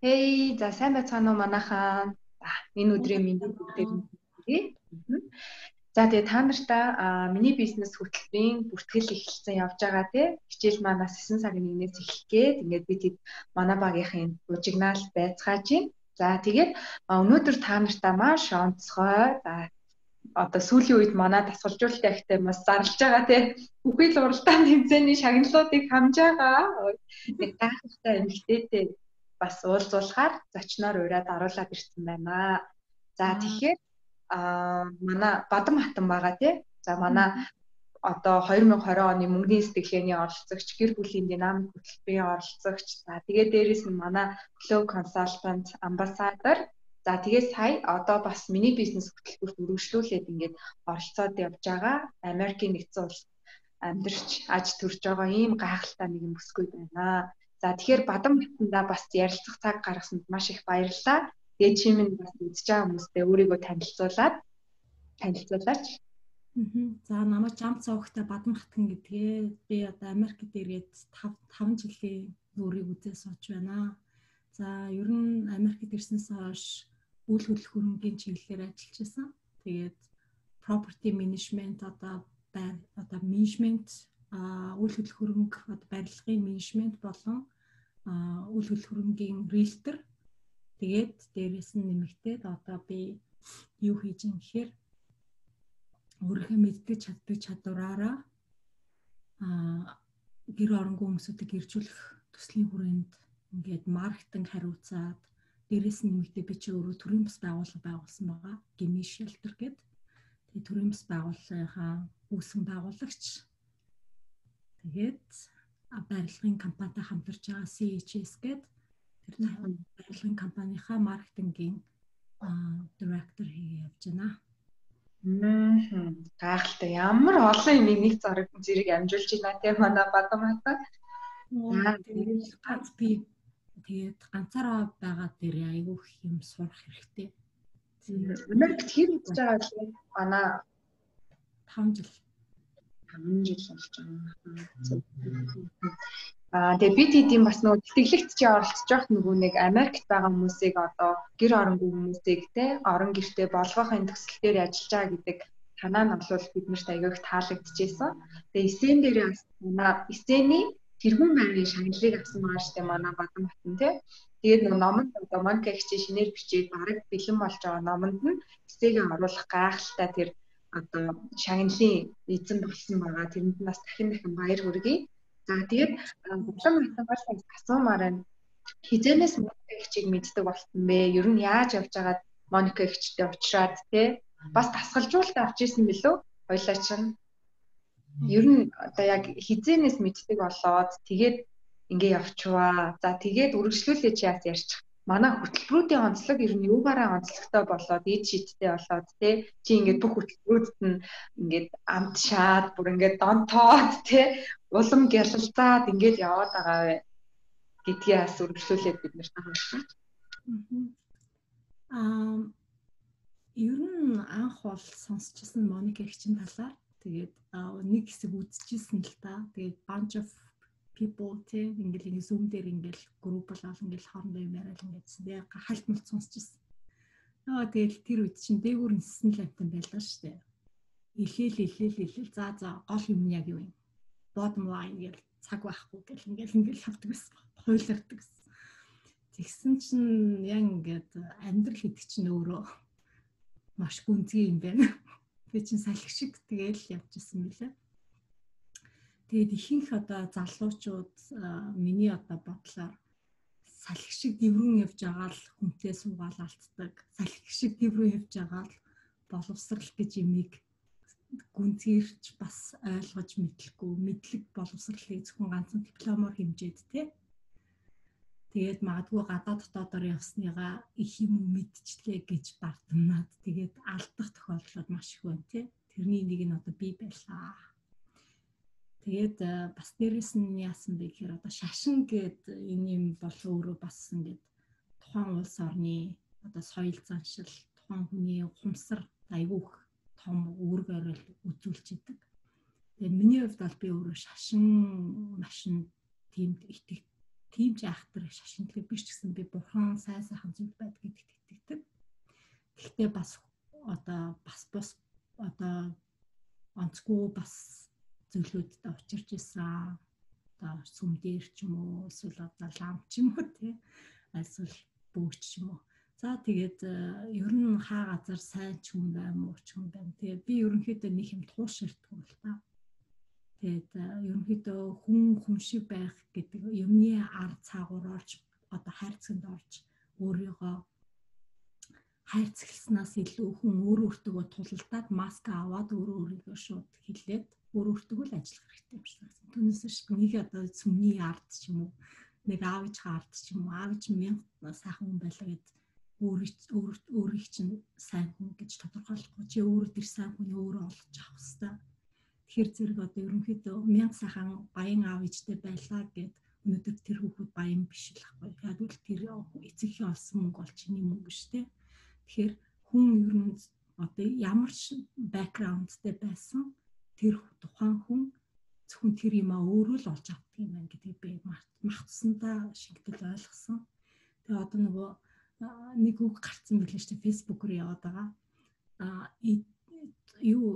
Хей, за сайн байцгаана уу манайхаа. Энэ өдрийн мэндийг бүгдээр нь. За тэгээ та нартаа миний бизнес хөтөлбөрийн бүртгэл эхэлсэн явж байгаа тий. Хичээл манаас 9 цагийн нэгнээс эхлэхгээд ингээд би тэд манай багийнхын ужигнаал байцгааж байна. За тэгээд өнөөдөр та нартаа маш онцгой за одоо сүүлийн үед манай дасгалжуулалтын ахтай бас зарлж байгаа тий. Бүхий л уралдаан тэмцээний шагналуудыг хамж байгаа. Нэг гайхалтай эмгтээтэй бас уулзуулахаар зочноор ураад оруулаад ирсэн байна. За тэгэхээр аа манай Бадам хатан байгаа тий. За манай одоо 2020 оны мөнгөний сэтгэлгээний оролцогч, гэр бүлийн динамик хөтөлбөрийн оролцогч. За тэгээд дээрэс нь манай Flow Consultant Ambassador. За тэгээд сая одоо бас миний бизнес хөтөлбөрт үргэлжлүүлээд ингээд оролцоод явж байгаа Америкийн нэгдсэн улс амьдарч аж төрж байгаа ийм гайхалтай нэгэн бүсгүй байна. За тэгэхээр бадам батанда бас ярилцах цаг гаргасанд маш их баярлалаа. Тэгээ чи минь бас үзэж байгаа хүмүүстээ өөрийгөө танилцуулаад танилцуулаач. За намайг жам цогтой бадам хатган гэдгээ би одоо Америкт ирээд 5 5 жилийн өөрийг үзээ сууж байна. За ер нь Америкт ирснээс хойш үйл хөдлөх хөрөнгөний чиглэлээр ажиллаж байсан. Тэгээд property management одоо байр одоо а үйл хөдлөх хөрөнгө барилгын менежмент болон үйл хөдлөх хөрөнгийн realtor тэгээд дээрэс нь нэмэгдээд одоо би юу хийж юм гэхээр өөрийнхөө мэддэг чаддаг чадвараараа гэр оронгүй хүмүүсүүдийг иржүүлэх төслийн хүрээнд ингээд маркетинг хариуцаад дээрэс нь нэмэгдээ би чи өөрөө төрийн бас байгууллага байгуулсан байгаа. Gimi Shelter гэдэг. Тэгээ төрийн бас байгууллагынхаа үүсгэн байгуулагч Тэгээд барилгын компанитай хамтарч байгаа CHS гээд тэр барилгын компанийнхаа маркетингийн директор хийгээ явж байна. Мм. Гайхалтай. Ямар олон юм нэг зэрэг зэрэг амжуулж байна те манай бадамата. Ганц би тэгээд ганцаараа байгаа дээр айгүй их юм сурах хэрэгтэй. Америкт хэр хийж байгаа вэ? Манай 5 жил 5 жил болж байгаа. Аа тэгээ бид хэдийн бас нөгөө тэтгэлэгт чи оролцож явах нөгөө нэг Америкт байгаа хүмүүсийг одоо гэр оронгүй хүмүүсийг те орон гэртээ болгохын төсөл дээр ажиллаж байгаа гэдэг танаа нь бол биднэрт аяг таалагдчихсэн. Тэгээ эсен дээр бас манай эсэний тэргүүн байрны шагналыг авсан байгаа штэ манай бадам батн те. Тэгээд нөгөө номонд одоо манка хичээ шинээр бичээд бараг бэлэн болж байгаа номонд нь эсэгээ оруулах гайхалтай тэр одоо шагналын эзэн болсон байгаа. Тэрэнд нас дахин дахин баяр хүргэе. За тэгээд бодлон хатангаас асуумаар байна. Хизэнээс Моника ихчийг мэддэг болсон бэ? Ер нь яаж явж байгаад Моника ихчтэй уулзраад те бас тасгалжуулалт авч исэн мөлөө хоёлаа чинь. Ер нь одоо яг хизэнээс мэддэг болоод тэгээд ингээ явчваа. За тэгээд үргэлжлүүлээ чи яас ярьчих манай хөтөлбөрүүдийн онцлог ер нь юугаараа онцлогтой болоод ид шидтэй болоод тий чи ингээд бүх хөтөлбөрүүдэд нь ингээд амт шаад бүр ингээд донтоод тий улам гялалзаад ингээд яваад байгаа вэ гэдгийг бас үргэлжлүүлээд бид нарт харуулсан. Аа ер нь анх бол сонсчихсан Моника гिचэн талаар тэгээд нэг хэсэг үзчихсэн л та. Тэгээд bunch of people тий ингээл ингэ zoom дээр ингээл групп болол ингээл хоорондоо юм яриад ингээдсэн. Тэгээ хальт мэлт сонсчихсон. Нөгөө тэгэл тэр үед чинь дээгүүр ниссэн л амтан байлаа шүү дээ. Илээл илээл илээл за за гол юм яг юу юм. Bottom line гэл цаг байхгүй гэл ингээл ингээл хавдаг. Хойлогддог гэсэн. Тэгсэн чинь яг ингээд амьдрал гэдэг чинь өөрөө маш гүнзгий юм байна. Тэгээ чин салхи шиг тэгэл явжсэн мөлий. Тэгээд ихэнх одоо залуучууд миний одоо бодлоор салхи шиг дэврэн явж байгаа л хүнтэй суугаал алддаг. Салхи шиг дэврэн явж байгаа л боловсрал гэж имийг гүнзгийрч бас ойлгож мэдлэхгүй мэдлэг боловсралыг зөвхөн ганцхан дипломоор хэмжээд тэ. Тэгээд магадгүй гадаа дотоодоор явсныгаа их юм мэдчихлээ гэж бардамнаад тэгээд алдах тохиолдлууд маш их байна тий тэрний нэг нь одоо би байлаа Тэгээд э, бас дээрэс нь яасан бэ гэхээр одоо шашин гэд энэ юм бол өөрөө бас ингээд тухайн улс орны одоо соёл заншил, тухайн хүний ухамсар айгүйх том үүрэг орол үзүүлж идэг. Тэгээд миний хувьд бол би өөрөө шашин машин тиймд итгэдэг тийм ч айхтар шашинтлаг биш ч гэсэн би бурхан сайн сайхан зүйл байдаг гэдэгт итгэдэг. Гэхдээ бас одоо бас бас одоо онцгүй бас зүйлүүдтэй учирч исэн одоо сүм дээр ч юм уу эсвэл одоо ламп ч юм уу тий эсвэл бөөч ч юм уу За тэгээд э, ер нь хаа газар сайн ч хүн байм уу ч хүн байм. Тэгээд би ерөнхийдөө нэг юм тууширдаг юм л та. Тэгээд э, ерөнхийдөө хүн хүн шиг байх гэдэг юмны ард цаагуур орж одоо хайрцагт орж өөрийгөө хайрцагласнаас илүү хүн өөр өөртөө тулалдаад маск аваад өөр өөрийгөө шууд хилээд өөр өөртөө л ажиллах хэрэгтэй шиг байна. Түүнээс ш нэг одоо сүмний ард ч юм уу нэг аавч ард ч юм уу аавч мянга сайхан хүн байлаа гэдэг өөрийг өөрийг чинь сайн хүн гэж тодорхойлохгүй чи өөрөө тэр сайн хүний өөрөө олж авах хэвээр. Тэгэхээр зэрэг одоо ерөнхийдөө мянга сайхан баян аав ээжтэй байлаа гэд өнөөдөр тэр хүүхэд баян биш л ахгүй. Яг л тэр эцэгхийн олсон мөнгө бол чиний мөнгө шүү дээ. Тэгэхээр хүн ер нь одоо ямар ч бэкграундтэй байсан тэр тухайн хүн зөвхөн тэр юм а өөрөө л олж авдаг юм байна гэдгийг би мартсандаа шингтэл ойлгосон. Тэгээ одоо нөгөө нэг үг гарцсан билээ шүү дээ фэйсбүүкээр яваад байгаа. Аа юу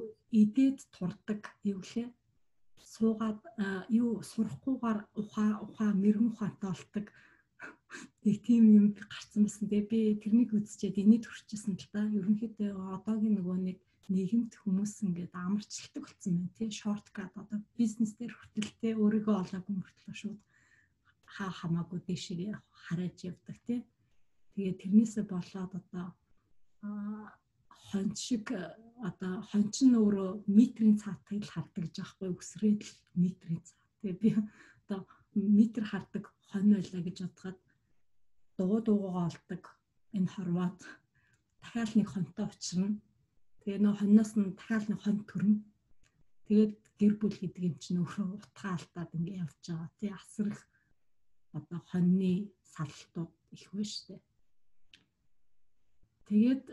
идээд турдаг юу лээ суугаад юу сурахгүйгээр ухаа ухаа мэрэгэн ухаантай болдог нэг тийм юм гарцсан байсан. Тэгээ би тэрнийг үзчихээд энийг төрчихсэн л та. Ерөнхийдөө одоогийн нөгөө нэг нийгэмд хүмүүс ингээд амарчилдаг болсон байна тий шорткат одоо бизнес дээр хүртэлтэй өөрийгөө олоогүй мөртлөө шууд хаа хамаагүй дэшээ хараад явдаг тий Тэгээд тэрнээсээ болоод одоо хонч шиг одоо хонч нь өөрөө метрийн цаатыг л хардаг гэж аахгүй өсрээд л метрийн цаа. Тэгээд би одоо метр хардаг хонь байлаа гэж бодоход дугуй дугуйгаа олдог энэ хорвоод дахиад нэг хонтой учрна. Тэгээ нөө хонноос нь дахиад нэг хон төрнө. Тэгээд гэр бүл гэдэг юм чинь өөрөө утгаа алдаад ингэ явж байгаа. Тий асрах одоо хоньны салтууд их шүү дээ. Тэгээд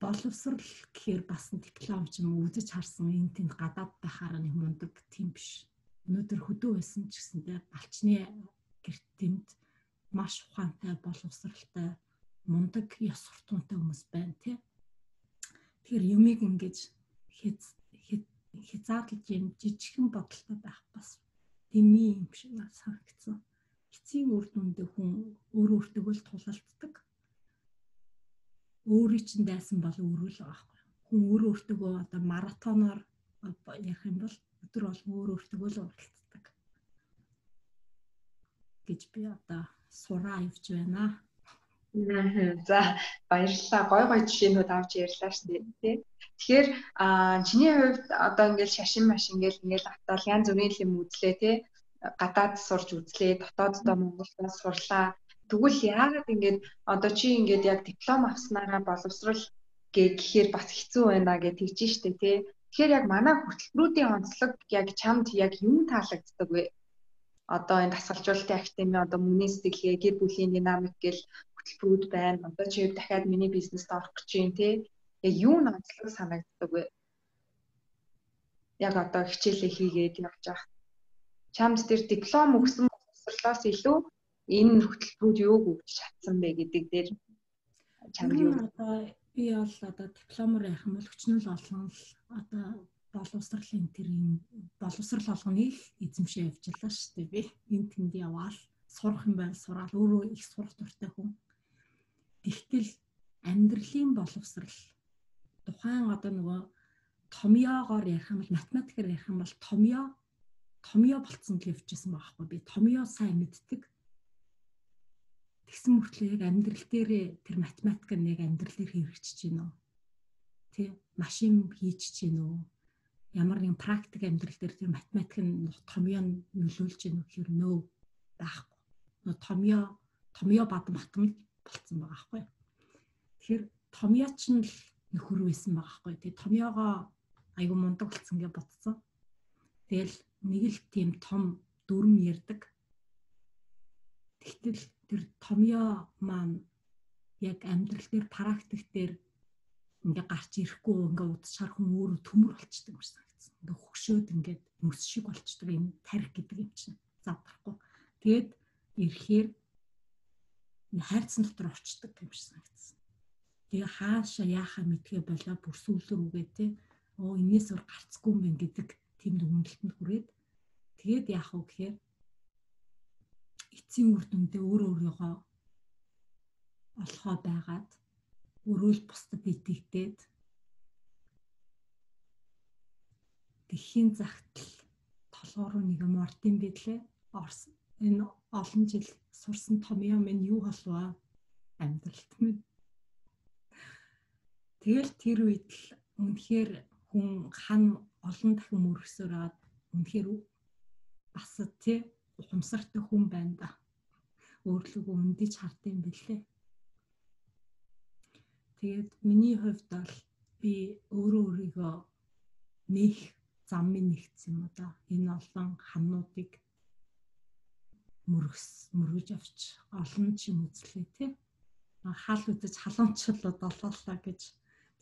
боловсрал гэхээр бас диплом ч юм үзэж харсан энэ тэнд гадаад байхаар нэг мундаг тийм биш. Өнөөдөр хөдөө байсан ч гэсэндээ балчны гэрт тэнд маш ухаантай боловсралтай мундаг ёс суртахуунтай хүмүүс байна тий. Тэгэхээр юмыг ингэж хязгаарлаж юм жижигхэн бодолтой байх бас дэмий юм шиг санагдсан. Эцсийн үр дүндээ хүн өөр өөртөө л тулалддаг өөрийн чинь дайсан бол өрөөл байгаа байхгүй. Хүн өөр өөртөө одоо маратоноор ярих юм бол өдөр болгон өөр өөртөө л уралцдаг. гэж би одоо сураа явж байна. За баярлалаа. Гой гой жишээнүүд авч ярьлаа шүү дээ. Тэгэхээр чиний хувьд одоо ингээл шашин маш ингээл ингээл автал янз бүрийн юм үзлээ тий. Гадаад сурч үзлээ, дотооддоо Монголд сурлаа. Тэгвэл яагаад ингэж одоо чи ингэж яг диплом авснараа боловсрал гэхээр бас хэцүү байна гэж тэгж штэ тий. Тэгэхээр яг манай хөтөлбөрүүдийн онцлог яг чамд яг юу таалагддаг вэ? Одоо энэ дасгалжуулалтын академи одоо мөний сэтгэлгээ, гэр бүлийн динамик гэл хөтөлбөрүүд байна. Одоо чи дахиад миний бизнест орох гэж юм тий. Яг юу н онцлог санагддаг вэ? Яг одоо хичээлээ хийгээд явж байгаа. Чамд тэр диплом өгсөн боловсрлоос илүү энэ хөтөлбөрүүд юуг өгч чадсан бэ гэдэг дээр чамд юу одоо би бол одоо дипломоор явах юм бол өчнөл олон л одоо боловсролын тэр энэ боловсрал болгоныг эзэмшээ явууллаа шүү дээ би энэ тэнд яваал сурах юм байл сураал өөрөө их сурах дуртай хүн. Тэгтэл амьдралын боловсрал тухайн одоо нөгөө томьёогоор ярих юм бол математикээр ярих юм бол томьёо томьёо болцсон л явчихсан байхгүй би томьёо сайн мэддэг Тэгсэн мөртлөө яг амьдрал дээрээ тэр математик нь яг амьдрал дээр хэрэгжиж гин үү? Тэ машин хийж гин үү? Ямар нэгэн практик амьдрал дээр тэр математик нь томьёо нөлөөлж гин үү гэхээр нөө байхгүй. Нөө томьёо томьёо бад матем болцсон байгаа байхгүй. Тэгэхээр томьёо ч нь л нөхөр байсан байгаа байхгүй. Тэгээ томьёогоо айгу мундаг болцсон гэж бодсон. Тэгэл нэг л тийм том дүрм ярддаг. Тэгтэл тэр томьёо маань яг амьдрал дээр практик дээр ингээ гарч ирэхгүй ингээ удаа хүн өөрөө төмөр болчдөг юм шиг санагдсан. Ингээ хөгшөөд ингээ мөс шиг болчдөг энэ тарих гэдэг юм чинь задрахгүй. Тэгээд ирэхээр хайрцан дотор орчдөг юм шиг санагдсан. Тэгээ хаашаа яахаа мэдгээ болоо бүр сүүлэр үгээ те. Оо энэс өр гарцгүй юм байна гэдэг тийм дүгнэлтэнд хүрээд тэгээд яах вэ гэхээр эцсийн үр дүндээ өөрөө өөрийгөө олохоо байгаад өрөөл бусдад итгэдээд дэлхийн загтал толгоор нэг юм ортын бидлээ орсон. Энэ олон жил сурсан том юм энэ юу болваа амьдралт минь. Тэгэл тэр үед л үнэхээр хүн хан олон дахин мөрөсөөр аваад үнэхээр бас тий ухамсартай хүн байна да. Өөрлөгөө өндөж хардсан бэлээ. Тэгээд миний хувьд бол би өөрөө өөрийгөө нэх зам минь нэгдсэн юм да. Энэ олон хамнуудыг мөргс мөргөж авч олон ч юм үзлээ тий. Хаал үзэж халуунчлууд болоолаа гэж.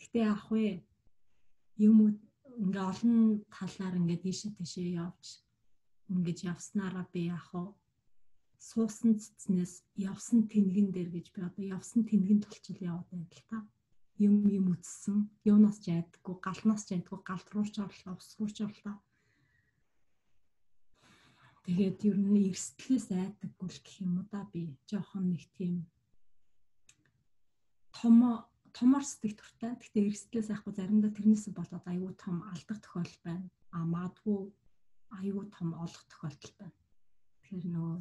Гэтэ яах вэ? Юм ингээ олон талаар ингээ тийшээ тийшээ явж ингэж явснараа би яах вэ? суусан цэцнээс явсан тэнгэн дээр гэж би одоо явсан тэнгэн тулчил яваад байна л та. Юм юм үтссэн, юунаас ч айдаггүй, галнаас ч айдаггүй, галт руу ч орлоо, ус руу ч орлоо. Тэгээд ер нь эрсдлээс айдаггүй л гэх юм уу да би. Жохон нэг тийм том томор сэтгэх туртай. Гэхдээ эрсдлээс айхгүй заримдаа тэрнээс болоод аюу том алдах тохиолдол байна. А магадгүй аюу том олох тохиолдол байна. Тэгэхээр нөгөө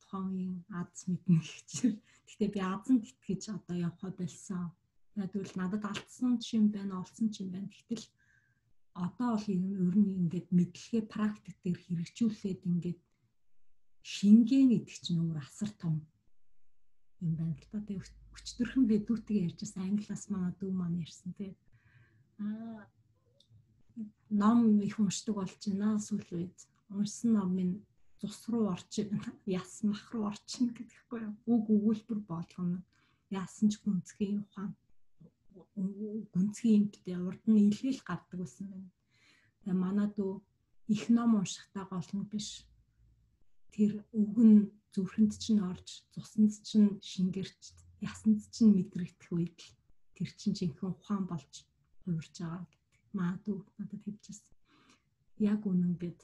тухайн үеийн аз мэднэ гэж. Гэхдээ би азанд итгэж одоо явхаа болсон. Тэгвэл надад алдсан юм байна, олсон юм байна. Гэтэл одоо бол ер нь ингээд мэдлэгээ практик дээр хэрэгжүүлээд ингээд шингэн гэдэг чинь өөр асар том юм байна л та. Тэгээ өчтөрхөн би дүүтэйгээ ярьжсэн англиас манай дүү маань ярьсан тэгээ аа ном их уншдаг болж байна сүүл үед. Уншсан ном минь цус руу орчин яс мах руу орчин гэдэгхгүй юу. Үг өгүүлбэр болгоно. Яасан ч гүнзгий ухаан гүнзгий юмтэй урд нь илгээл гардаг байсан байна. Тэгээ манай дүү их ном уншихтаа гол нь биш. Тэр үг нь зүрхэнд чинь орж, цуснд чинь шингэрч, ясанд чинь мэдрэгдэх үед л тэр чинь жинхэнэ ухаан болж хувирж байгаа гэдэг. Маа дүү надад хэлжсэн. Яг үнэн гэд.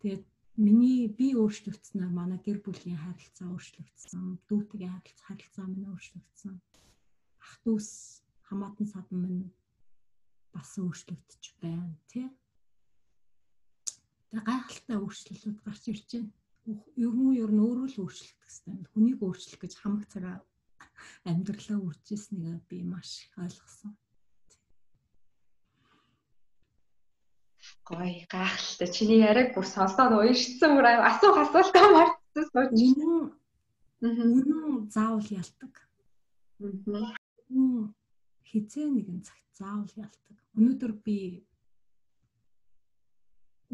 Тэгээд миний би өөрчлөгдсөнээр манай гэр бүлийн харилцаа өөрчлөгдсөн, дүүтэйгээ харилцаа харилцаа минь өөрчлөгдсөн. Ах дүүс хамаатан садан минь бас өөрчлөгдөж байна, тий. Тэгээ гайхалтай өөрчлөлтүүд гарч ирж байна. Ер нь ер нь өөрөө л өөрчлөгдөх хэрэгтэй. Хүнийг өөрчлөх гэж хамаг цагаа амьдралаа үржижсэнийг би маш их ойлгосон. Гой гайхалтай. Чиний яриаг бүр сонсоод уяршсан бүр асуух асуултаа мартсан сууж. Үнэн заавал ялдаг. Хизээ нэгэн цагт заавал ялдаг. Өнөөдөр би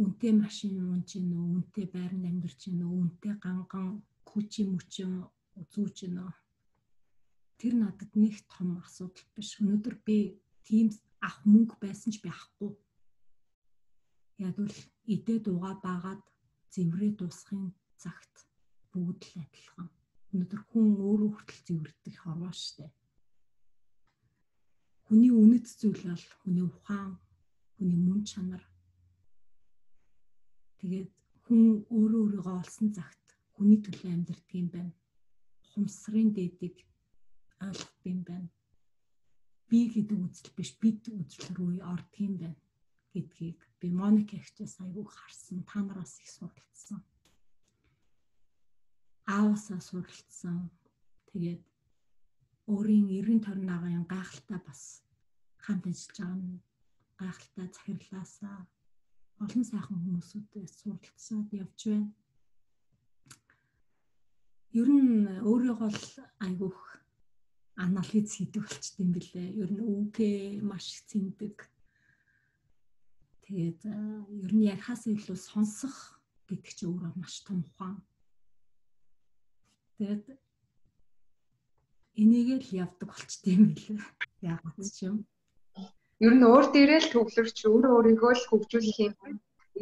үнтэй машин унж гин үү, үнтэй байранд амьдарч гин үү, үнтэй ганган күчи мүчин зүүж гин үү. Тэр надад нэг том асуудал биш. Өнөөдөр би тийм ах мөнгө байсан ч би авахгүй Ягвал идээ дуугаа баагаад зэврээ дуусахын цагт бүгд л адилхан. Өнөөдөр хүн өөрөө хүртэл зэвэрдэг хорвоо штэ. Хүний үнэт зүйл бол хүний ухаан, хүний мөн чанар. Тэгээд хүн өөрөө өөрийгөө олсон цагт хүний төлөө амьдардаг юм байна. Хумсрын дээдийг ойлгох юм байна. Би гэдэг үзэл биш, бид үзэл рүү ордог юм байна гэдгийг би Моника ихчээс айгүй харсан. Та нараас их суралцсан. Аавсаа суралцсан. Тэгээд өөрийн эрен торнаагийн гайхалтай бас хамт ажиллаж байгаа нь гайхалтай захирлаасаа олон сайхан хүмүүсүүдээс суралцсаад явж байна. Ер нь өөрийгөө л айгүйх анализ хийдэг болчт юм билээ. Ер нь үгээ маш цэндэг Тэгээд ер нь ярихаас илүү сонсох гэдэг чинь өөрөө маш том ухаан. Тэгээд энийг л явдаг болчтой юм билээ. Яагаад ч юм. Ер нь өөр дээрээ л төвлөрч өөрөө өөрийгөө л хөгжүүлэх юм.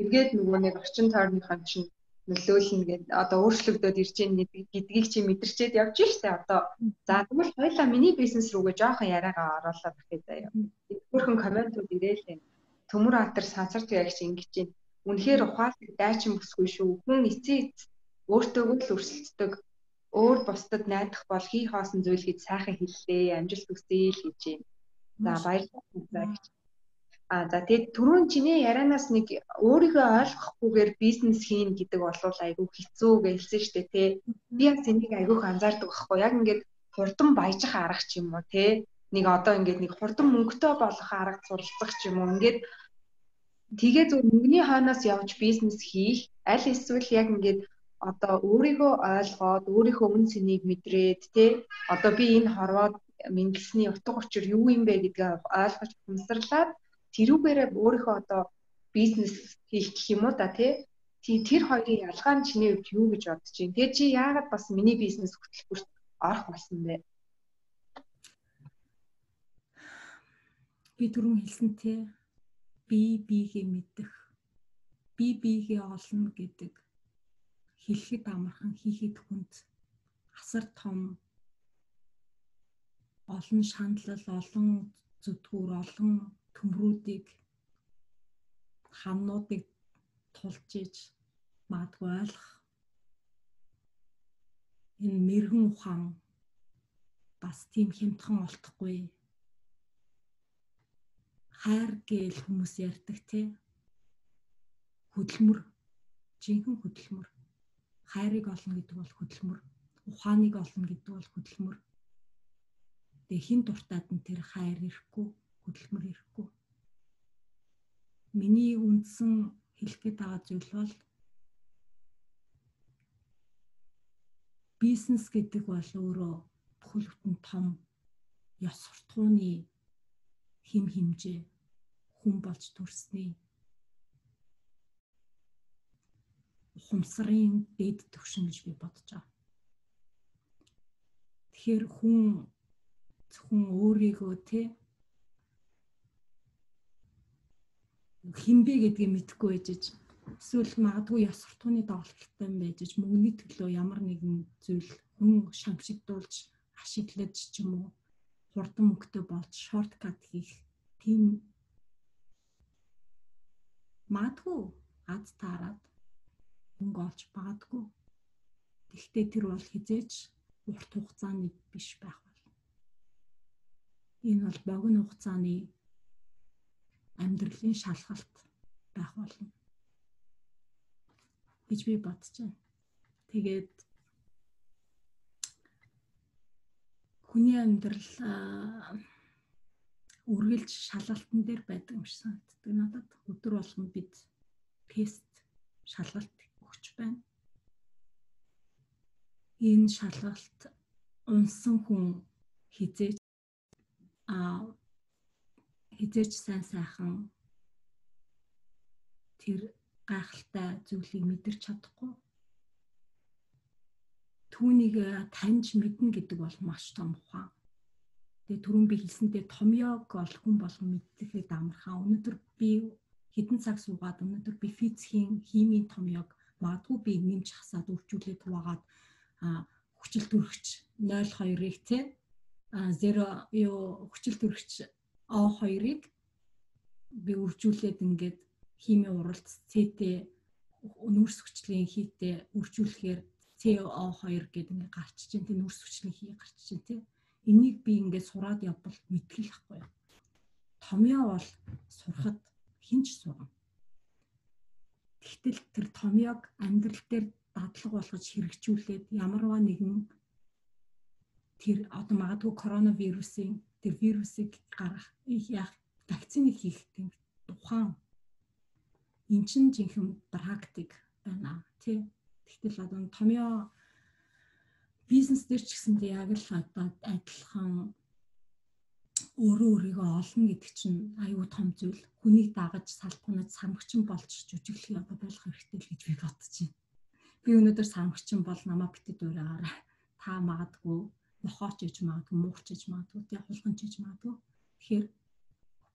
Эргээд нөгөө нэг орчин тойрныхаа чинь нөлөөлнө гэдэг одоо өөрчлөгдөд ирж байгаа гэдгийг чи мэдэрчээд явж штэ одоо за тэгвэл хоёлаа миний бизнес рүүгээ жоохон яриагаа оруулаад ахъя заяа. Өөрхөн комментууд ирээлээ. Төмөр атар сансарт ягч ингэж чинь үнэхээр ухаалаг дайчин бүсгүй шүү. Хүн эцээ өөртөөгөө л өрсөлддөг. Өөр бусдад найдах бол хий хоосон зүйл гэж сайхан хэллээ. Амжилт хүсье л гэж юм. За баярлалаа гэж А за тэгээд түрүүн чиний ярианаас нэг өөрийгөө ойлгохгүйгээр бизнес хийн гэдэг бол айгүй хэцүү гэлсэн дээ тий. Би бас энийг айгүйх анзаардаг байхгүй. Яг ингээд хурдан баяжих арга ч юм уу тий. Нэг одоо ингээд нэг хурдан мөнгөтэй болох арга суралцах ч юм уу. Ингээд тэгээ зөв мөнгөний хойноос явж бизнес хийх аль эсвэл яг ингээд одоо өөрийгөө ойлгоод өөрийнхөө үн цэнийг мэдрээд тий. Одоо би энэ хорвоод мэдлсний утга учир юу юм бэ гэдгээ ойлгож хүмсрлаад тэрүүгээрээ өөрийнхөө одоо бизнес хийх гэх юм уу да тий. Тэр хоёрын ялгаа нь чиний хувьд юу гэж бодож байна? Тэгээ чи яагаад бас миний бизнес хөтөлбөрт орох болсон бэ? Би түрүүн хэлсэн тий. Би бигээ мэдэх. Би бигээ олно гэдэг хэлэхэд амархан хийхэд хүнд асар том олон шаналл олон зүтгүүр олон төмрүүдийг хамнуудыг тулж иж магадгүй ойлгох. Энэ мэрэгэн ухаан бас тийм хямдхан олдохгүй. Хайр гээл хүмүүс ярьдаг те. Хөдөлмөр жинхэнэ хөдөлмөр хайрыг олно гэдэг бол хөдөлмөр ухааныг олно гэдэг бол хөдөлмөр тэгээ хин дуртаад нь тэр хайр ирэхгүй хөдөлмөр ирэхгүй. Миний үндсэн хэлэх гээд байгаа зүйл бол бизнес гэдэг бол өөрөө бүхэл бүтэн том ёс суртахууны хим химжээ хүн болж төрсний ухамсарын дэд төвшин гэж би бодож байгаа. Тэгэхээр хүн зөвхөн өөрийгөө те хинбэ гэдгийг мэдэхгүй байж эсвэл магадгүй ёс суртахууны доголдолтой юм байж мөнгөний төлөө ямар нэгэн зүйл хүн шамшигдуулж ашиглаж ч юм уу хурдан мөнгөтэй болж шорткат хийх тийм. Магадгүй аз таарад мөнгө олж магадгүй тэгтээ тэр бол хизээч урт хугацааны биш байх болно энэ бол богино хугацааны амьдралын шалгалт байх болно гэж би бодож байна. Тэгээд хүний амьдрал үргэлж шалгалтын дээр байдаг юм шиг санагддаг надад. Өдөр болгон бид тест шалгалт өгч байна. Энэ шалгалт унсан хүн хизээж а хизээч сайн сайхан тэр гайхалтай зүйлийг мэдэрч чадахгүй түүнийг таньж мэднэ гэдэг бол маш том ухаан. Тэгээ түрүүн би хэлсэнтэй томьёог бол хүн болгон мэддэхэд амархан. Өнөөдөр би хэдэн цаг суугаад өнөөдөр би физикийн химийн томьёог магадгүй би нэмж хасаад үржүүлээд хуваагаад хүчил төрөгч 02-ыг те 0 юу хүчил төрөгч O2-ыг би үржүүлээд ингээд химийн уралд CT нүүрс хүчлийн хийтэй үржүүлэхээр CO2 гэдэг ингээд гарч чинь тийм нүүрс хүчлийн хий гарч чинь тийм энийг би ингээд сураад явбал мэдгэл ахгүй юу. Томьёо бол сурахад хинч сурна. Тэгтэл тэр томьёог амьдрал дээр дадлаг болгож хэрэгжүүлээд ямарваа нэгэн тэр одоо магадгүй коронавирусын тэр вирусыг гаргах яах вакциныг хийх тийм тухайн эн чин жинхэнэ практик байна тий. Тэгтэл одоо томьёо бизнес дээр ч гэсэндээ яг л одоо адилхан өөрөө өөрийгөө олно гэдэг чинь аюу том зүйл. Хүнийг дагаж салбарнууд самгчин болж жүжиглэх одоо болох хэрэгтэй л гэж би байна. Би өнөөдөр самгчин бол намаа битэд ураагаар та магадгүй нохооч иж магадгүй муухч иж магадгүй тий хулганч иж магадгүй тэгэхээр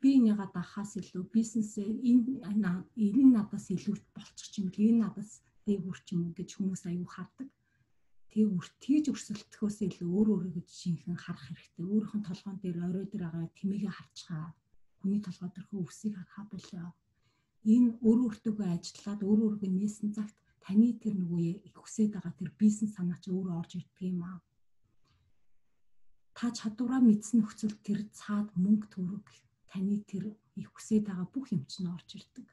би энийгээ дахаас илүү бизнесээ энэ энэ надаас илүү болчих юм энэ надаас дээгүр ч юм уу гэж хүмүүс аюу хардаг. Тэгээ үртгийж өрсөлдөхөөс илүү өөр өөрийгөө жинхэнэ харах хэрэгтэй. Өөрийнх нь толгоон дээр орой дээр байгаа тэмээгээ харцгаа. Хүний толгой дээрхөө үсийг харахаа болоо. Энэ өөр өөртөөгөө ажиллаад өөр өөргөө нээсэн цагт таны тэр нөгөө хүсэж байгаа тэр бизнес санаа чи өөрөө орж ирдэг юм аа. Та чадвараа мэдсэн нөхцөл тэр цаад мөнгө төрөг таны тэр их хүсэж байгаа бүх юм чинь орж ирдэг.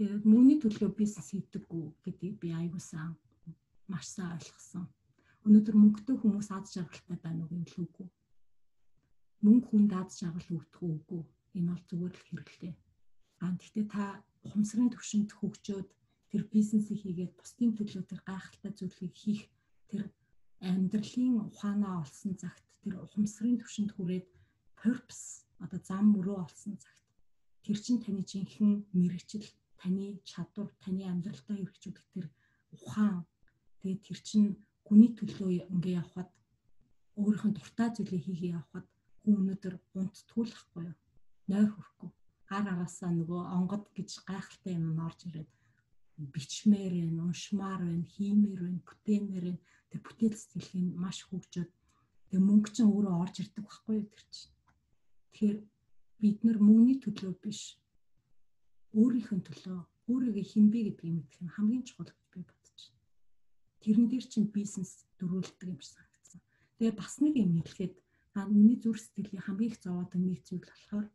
Тэгээд мөнгөний төлөө бизнес хийдэггүй гэдгийг би аягуулсан маш сайн ойлгосон. Өнөөдөр мөнгөтэй хүмүүс аз жаргалтай байна уу гэвэл үгүй. Мөнгө хүнд аз жаргал өгдөг үгүй. Энэ бол зүгээр л хэрэглээ. Аа гэхдээ та ухамсарын төвшөнд хөгжөөд тэр бизнесийг хийгээд бусдын төлөө тэр гайхалтай зүйлийг хийх тэр амьдралын ухаанаа олсон цагт тэр ухамсарын төвшөнд хүрээд purpose одоо зам мөрөө олсон цагт тэр чинь таны жинхэнэ мэрэгчл таны чадвар, таны амьдралдаа хэрэгжүүлэх тэр ухаан тэгээд тэр чинь хүний төлөө ингээ явхад өөрийнх нь дуртай зүйлээ хийгээ явхад хүн өнөөдөр унттгуулахгүй юу? Нойр хүрхгүй. Гар араасаа нөгөө онгод гэж гайхалтай юм орж ирээд бичмээр байна, уншмаар байна, хиймээр байна, бүтээмээр байна. Тэр бүтээл сэтгэл нь маш хөгжөөд тэгээ мөнгө чинь өөрөө орж ирдэг байхгүй юу тэр чинь. Тэгэхээр бид нар мөнгөний төлөө биш өөрийнх нь төлөө өөрийгөө хинбэ гэдгийг мэдэх нь хамгийн чухал гэж би бодож байна. Тэрэн дээр чинь бизнес дөрүүлдэг юм шиг санагдсан. Тэгээ бас нэг юм хэлэхэд миний зүрх сэтгэлийн хамгийн их зовоод нэг зүйл болохоор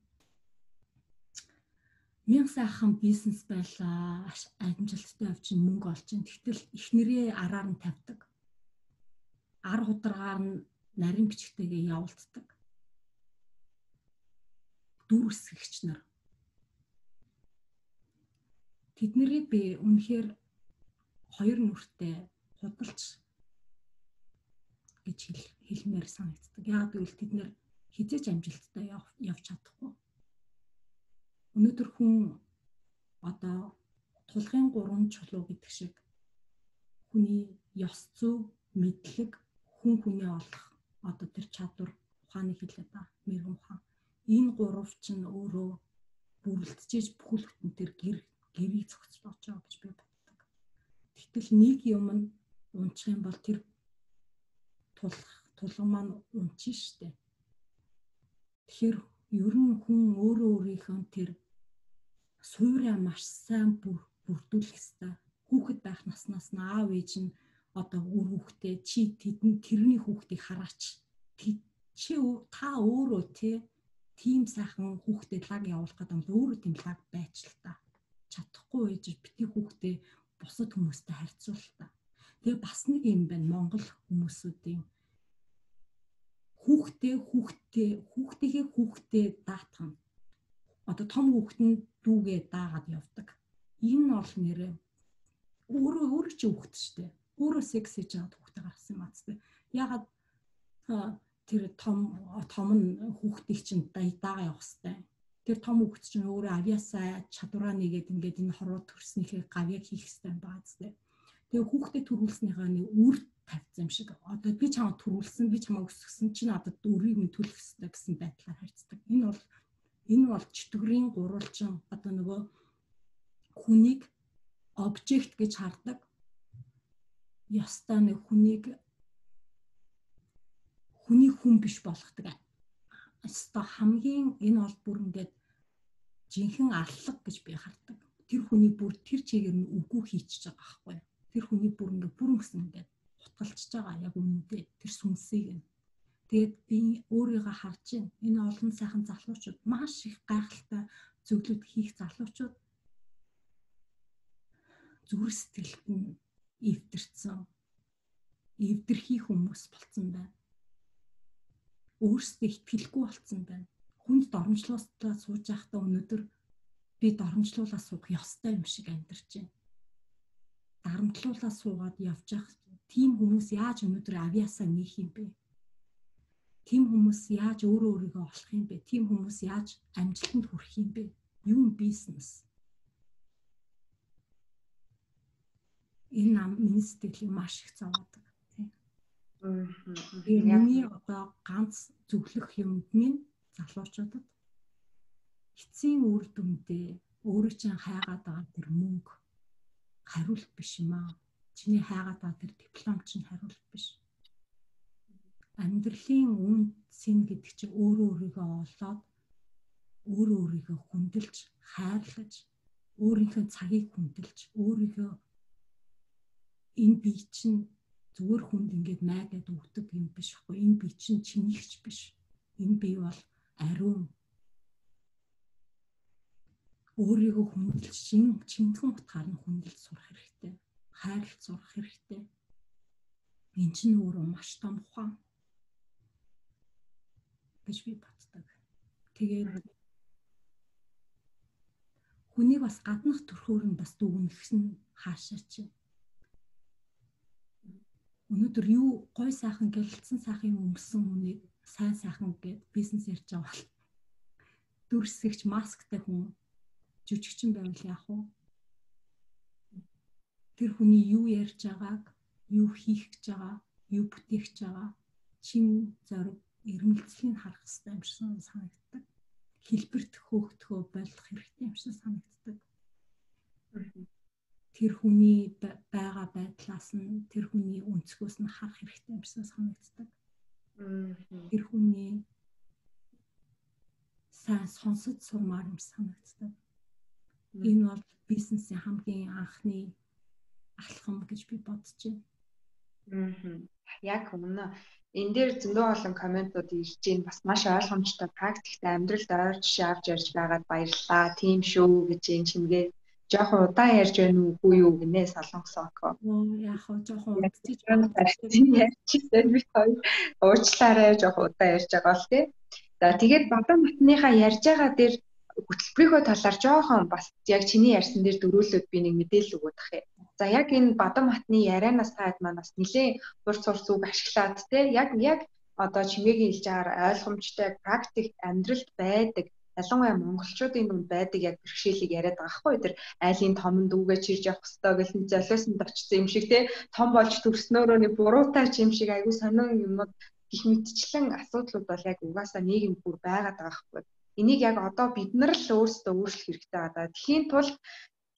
мянга сайхан бизнес байлаа амжилттай авчин мөнгө олчин тэгтэл эхнэрээ араар нь тавьдаг ар хударгаар нь нарийн бичгтэйгээ явуулдаг дүүрсгэгч нар тэднийг би үнэхээр хоёр нүртэй худалч гэж хэлмээр санагддаг. Яг гэвэл тэд нэр хизээч амжилттай явж чадахгүй. Өнөөдөр хүн одоо тулгын гурван чулуу гэдэг шиг хүний ёс зүй, мэдлэг, хүн хүнээ олох одоо тэр чадвар ухааны хэлээ да. Мэргэн ухаан. Энэ гурав чинь өөрөө бүрэлдэжээж бүхэл бүтэн тэр гэр гэрийг зохицуулж байгаа гэж би боддог. Тэгтэл нэг юм нь унчих юм бол тэр тулах тулган маань унчих штэ. Тэгэхээр ер нь хүн өөрөө өөрийнхөө тэр суурьа маш сайн бүр бүрдүүлэх ёстой. Хүүхэд байх наснаас нь аав ээж нь одоо үр хүүхдээ чи тэдэн тэрний хүүхдийг хараач. Чи та өөрөө тийм сайхан хүүхдэд лаг явуулах гэдэг юм өөрөө тийм лаг байч л та чадахгүй байж битгий хүүхдээ бусад хүмүүстэй харьцуулалтаа. Тэгээ бас нэг юм байна Монгол хүмүүсүүдийн хүүхдээ хүүхдээ хүүхдийнхээ хүүхдээ даатгах нь одоо том хүүхэд нь дүүгээ даагаад явдаг. Энэ бол нэрээ өөрөө өөрөө чи хүүхэд шүү дээ. Өөрөө секс хийж байгаа хүүхдээ гаргасан юм зү. Ягаад тэр том том нь хүүхдийг чинь даага явах хэвээр тэр том хүүхэд чинь өөрөө авьяасаа чадвараа нэгээд ингээд энэ хорвоо төрснийхээ гавьяг хийх хэрэгтэй байгаа зү. Тэгээ хүүхдэд төрүүлснийхаа нэг үр тавьсан юм шиг. Одоо би чамаа төрүүлсэн, би чамаа өсгсөн чинь одоо өрийг минь төлөх хэрэгтэй гэсэн байдлаар харьцдаг. Энэ бол энэ бол чөтгөрийн гурвалжин одоо нөгөө хүнийг обжект гэж хардаг. Ястаа нэг хүнийг хүний хүн биш болгодог өстой хамгийн энэ бол бүр ингээд жинхэнэ арлаг гэж би хардаг. Тэр хүний бүр тэр чигээр нь үгүй хийчихэж байгаа байхгүй. Тэр хүний бүр ингээд бүрэн гэсэн ингээд хутгалчихж байгаа яг үнэндээ тэр сүнсийг нь. Тэгээд би өөрийгөө харж байна. Энэ олон сайхан залуучууд маш их гайхалтай зөвлөд хийх залуучууд зүрх сэтгэлд нь эвдэрсэн эвдэрхий хүмүүс болцсон байна өөрсдөө ихтгэлгүй болцсон байна. Хүнд доромжлуулалтаа сууж байхдаа өнөөдөр би доромжлуулаа суух ёстой юм шиг амьдарч байна. Дарамтлуулаа суугаад явж явах тийм хүмүүс яаж өнөөдөр авиасаа нээх юм бэ? Тийм хүмүүс яаж өөрөө өөрийгөө олох юм бэ? Тийм хүмүүс яаж амжилтанд хүрэх юм бэ? Юу бизнес? Энэ нам миний сэтгэлийг маш их зовоодог. Тэгээ миний одоо ганц зөвлөх юмд минь залуучуудад эцсийн үр дүндээ өөрөө чинь хайгаад байгаа тэр мөнгө хариулт биш юм аа. Чиний хайгаад байгаа тэр диплом чинь хариулт биш. Амьдралын үнцэн гэдэг чинь өөрөө өөрийгөө олоод өөрөө өөрийгөө хүндэлж, хайрлаж, өөрийнхөө цагийг хүндэлж, өөрийгөө энэ бие чинь зүгээр хүнд ингээд майгаад өгдөг юм биш хгүй. Энэ бие чинь чинийгч биш. Энэ бие бол ариун өөрийгөө хүндэлж чин чинхэн утгаар нь хүндэлж сурах хэрэгтэй. Хайрлж сурах хэрэгтэй. Энд чинь өөрөө маш том ухаан гэж би боддог. Тэгээд хүнийг бас гаднах төрхөөр нь бас дүгнэх нь хаашаа чи. Өнөөдөр юу гой сайхан гэлэлцэн сайхан өмсөн хүнийг сайн сайхан гэд бизнес ярьж байгаа бол дүрсгэгч масктай хүн жүжигчин байвал яах вэ? Тэр хүний юу ярьж байгааг, юу хийх гэж байгаа, юу бүтээх гэж байгаа чин зориг эрмэлзлийг харах хэрэгтэй юм шиг санагддаг. Хэлбэрт хөөгдөхөө болох хэрэгтэй юм шиг санагддаг. Тэр хүний байгаа байдлаас нь тэр хүний өнцгөөс нь харах хэрэгтэй юм шиг санагддаг. Тэр хүний сайн сонсож сурмаар юм санагддаг. Энэ бол бизнесийн хамгийн анхны алхам гэж би бодож байна. Яг үнэ. Энэ дээр зөндөө олон комментууд ирж байна. Бас маш ойлгомжтой практиктэй амьдралд ойр жишээ авч ярьж байгаад баярлалаа. Тийм шүү гэж энэ чимгээ жоохон удаан ярьж байна уу үгүй юу гинэ солонгосоко. Яг хоо жоохон удаж байна. Ярьчихсан би хоёр уучлаарай жоохон удаан ярьж байгаа л тий. За тэгээд бадам матныхаа ярьж байгаа дээр хөтөлбөрийнхөө талаар жоохон бас яг чиний ярьсан дээр дөрүүлээд би нэг мэдээлэл өгөх юм. За яг энэ бадам хатны ярианаас таад манаас нэлээ хурц хурц үг ашиглаад те яг яг одоо чимээгийн хэлж агаар ойлгомжтой практик амьдралд байдаг ялангуяа монголчуудын дунд байдаг яг бэрхшээлийг яриад байгаа хгүй тэр айлын томн дүүгээ чирж явах хэвээр гэл золиосонд очсон юм шиг те том болж төрснөөрөө нэг буруутай юм шиг айгүй сонин юмнууд их мэдчлэн асуудлууд бол яг угаасаа нийгэм бүр байгаад байгаа хгүй Энийг яг одоо бид нар л өөрсдөө өөрчлөх хэрэгтэй байгаа. Тэхийн тулд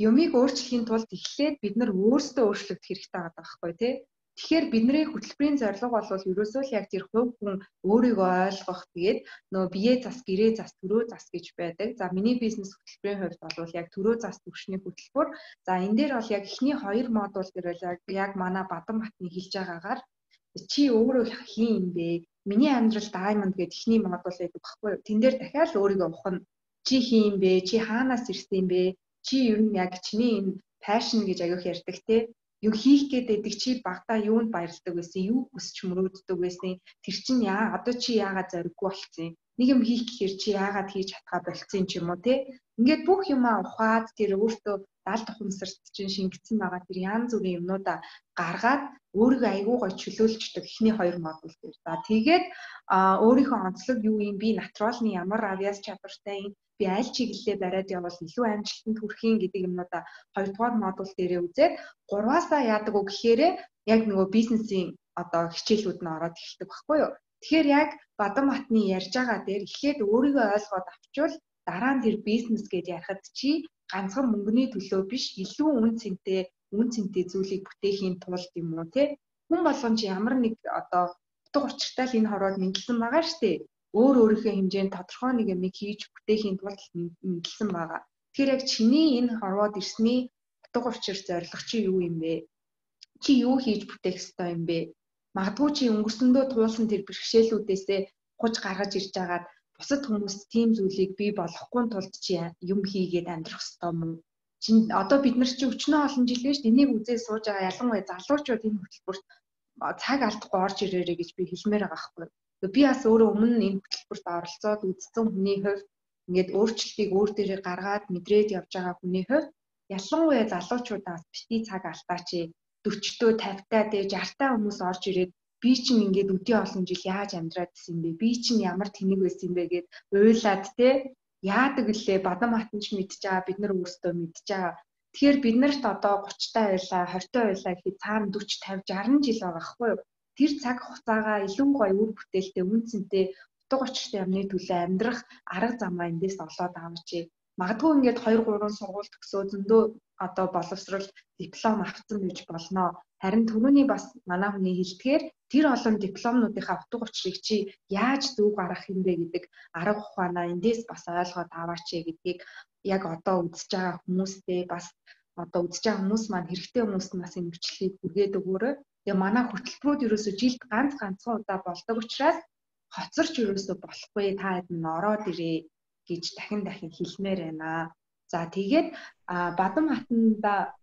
юмыг өөрчлөхийн тулд эхлээд бид нар өөрсдөө өөрчлөх хэрэгтэй байгаа байхгүй тий. Тэгэхээр бидний хөтөлбөрийн зорилго бол ерөөсөө л яг тэр хувь хүн өөрийгөө ойлгох тэгээд нөө бие зас, гэрээ зас, төрөө зас гэж байдаг. За миний бизнес хөтөлбөрийн хувьд бол яг төрөө зас төвшний хөтөлбөр. За энэ дээр бол яг эхний хоёр модуль дээр бол яг манай Бадам хатны хэлж байгаагаар чи өөрөө хийн юм бэ? Миний амьдрал diamond гэдэг ихний модуль байдаг баггүй юу? Тэн дээр дахиад л өөрийгөө ухна. Чи хийн юм бэ? Чи хаанаас ирсэн юм бэ? Чи ер нь яг чиний энэ passion гэж аявих ярьдаг те юу хийх гэдэг чи багтаа юунд баярлдаг байсан? Юу хүсч мөрөөддөг байсан? Тэр чинь яа одоо чи яагаад зориггүй болцсон нэг юм хийх гэхээр чи яагаад хийж чадхаа болцсон ч юм уу те ингээд бүх юмаа ухаад тэр өөртөө далд ухамсарт чинь шингэсэн байгаа тэр янз бүрийн юмнуудаа гаргаад өөрийгөө айгүй гой чөлөөлчдөг эхний хоёр модуль дээр. За тэгээд өөрийнхөө онцлог юу юм би натуралны ямар авиас чадвартай юм би аль чиглэлээ бариад явбал илүү амжилтанд хүрэхин гэдэг юмнуудаа хоёрдугаар модуль дээрээ үзээд гурваасаа яадаг уу гэхээр яг нөгөө бизнесийн одоо хичээлүүд нь ороод эхэлдэг баггүй юу. Тэгэхээр яг бадам матны ярьж байгаа дээр эхлээд өөрийгөө ойлгоод авчвал дараа нь тэр бизнес гэж ярихад чи ганцхан мөнгөний төлөө биш илүү үн цэнтэй үн цэнтэй зүйлийг бүтээхийн тулд юм уу те хүн болгон чи ямар нэг одоо утга учиртай л энэ хорвоод мэдлсэн байгаа штэ өөр өөрийнхөө хэмжээнд тодорхой нэг юм хийж бүтээхийн тулд мэдлсэн байгаа. Тэгэхээр яг чиний энэ хорвоод ирсний утга учир зорилго чи юу юм бэ? Чи юу хийж бүтээх ёстой юм бэ? Магадгүй чи өнгөрсөндөө туулсан тэр бэрхшээлүүдээсээ хуж гаргаж ирж байгаад бусад хүмүүст тийм зүйлийг бий болохгүй тулд чи юм хийгээд амьдрах ёстой мөн чин одоо бид нар чи өчнөө олон жил биш энийг үзээ сууж байгаа ялангуяа залуучууд энэ хөтөлбөрт цаг алдахгүй орж ирээрэй гэж би хэлмээр байгаа байхгүй. Би бас өөрөө өмнө энэ хөтөлбөрт оролцоод үзсэн хүний хувьд ингээд өөрчлөлтийг өөр дээрээ гаргаад мэдрээд явж байгаа хүний хувьд ялангуяа залуучуудаас бити цаг алдаач 40-төө 50-таа дэ 60-таа хүмүүс орж ирээд би чинь ингээд өдөө олон жил яаж амьдраад ирсэн юм бэ? Би чинь ямар тэнэг байсан юм бэ гэд уйлаад те яадаг лээ бадам хатанч байгаа бид нар өөрсдөө байгаа. Тэгэхээр бид нарт одоо 30-таа байлаа, 20-таа байлаа гэхэд цаана 40, 50, 60 жил байгаа хгүй юу? Тэр цаг хугацаагаа илүү гоё үр бүтээлтэй, үнцэнтэй утга учиртай юмны төлөө амьдрах арга замаа эндээс олоод аваач. магадгүй ингээд 2 3 сургууль төгсөө зөндөө одоо боловсрал диплом авсан байж болно. Харин түрүүний бас манай хүний хэлдгээр тэр олон дипломнуудынхаа утга учирыг чи яаж зөв гаргах юм бэ гэдэг арга ухаанаа эндээс бас ойлгоод аваач гэдгийг яг одоо үзэж байгаа хүмүүстэй бас одоо үзэж байгаа хүмүүс маань хэрэгтэй хүмүүст бас энэ бичлэгийг хүргээд өгөөрэй. Тэгээ манай хөтөлбөрүүд ерөөсөө жилд ганц ганцхан удаа болдог учраас хоцорч ерөөсөө болохгүй та хэд нь ороод ирээ гэж дахин дахин хэлмээр байна. За тэгээд Бадам хатанда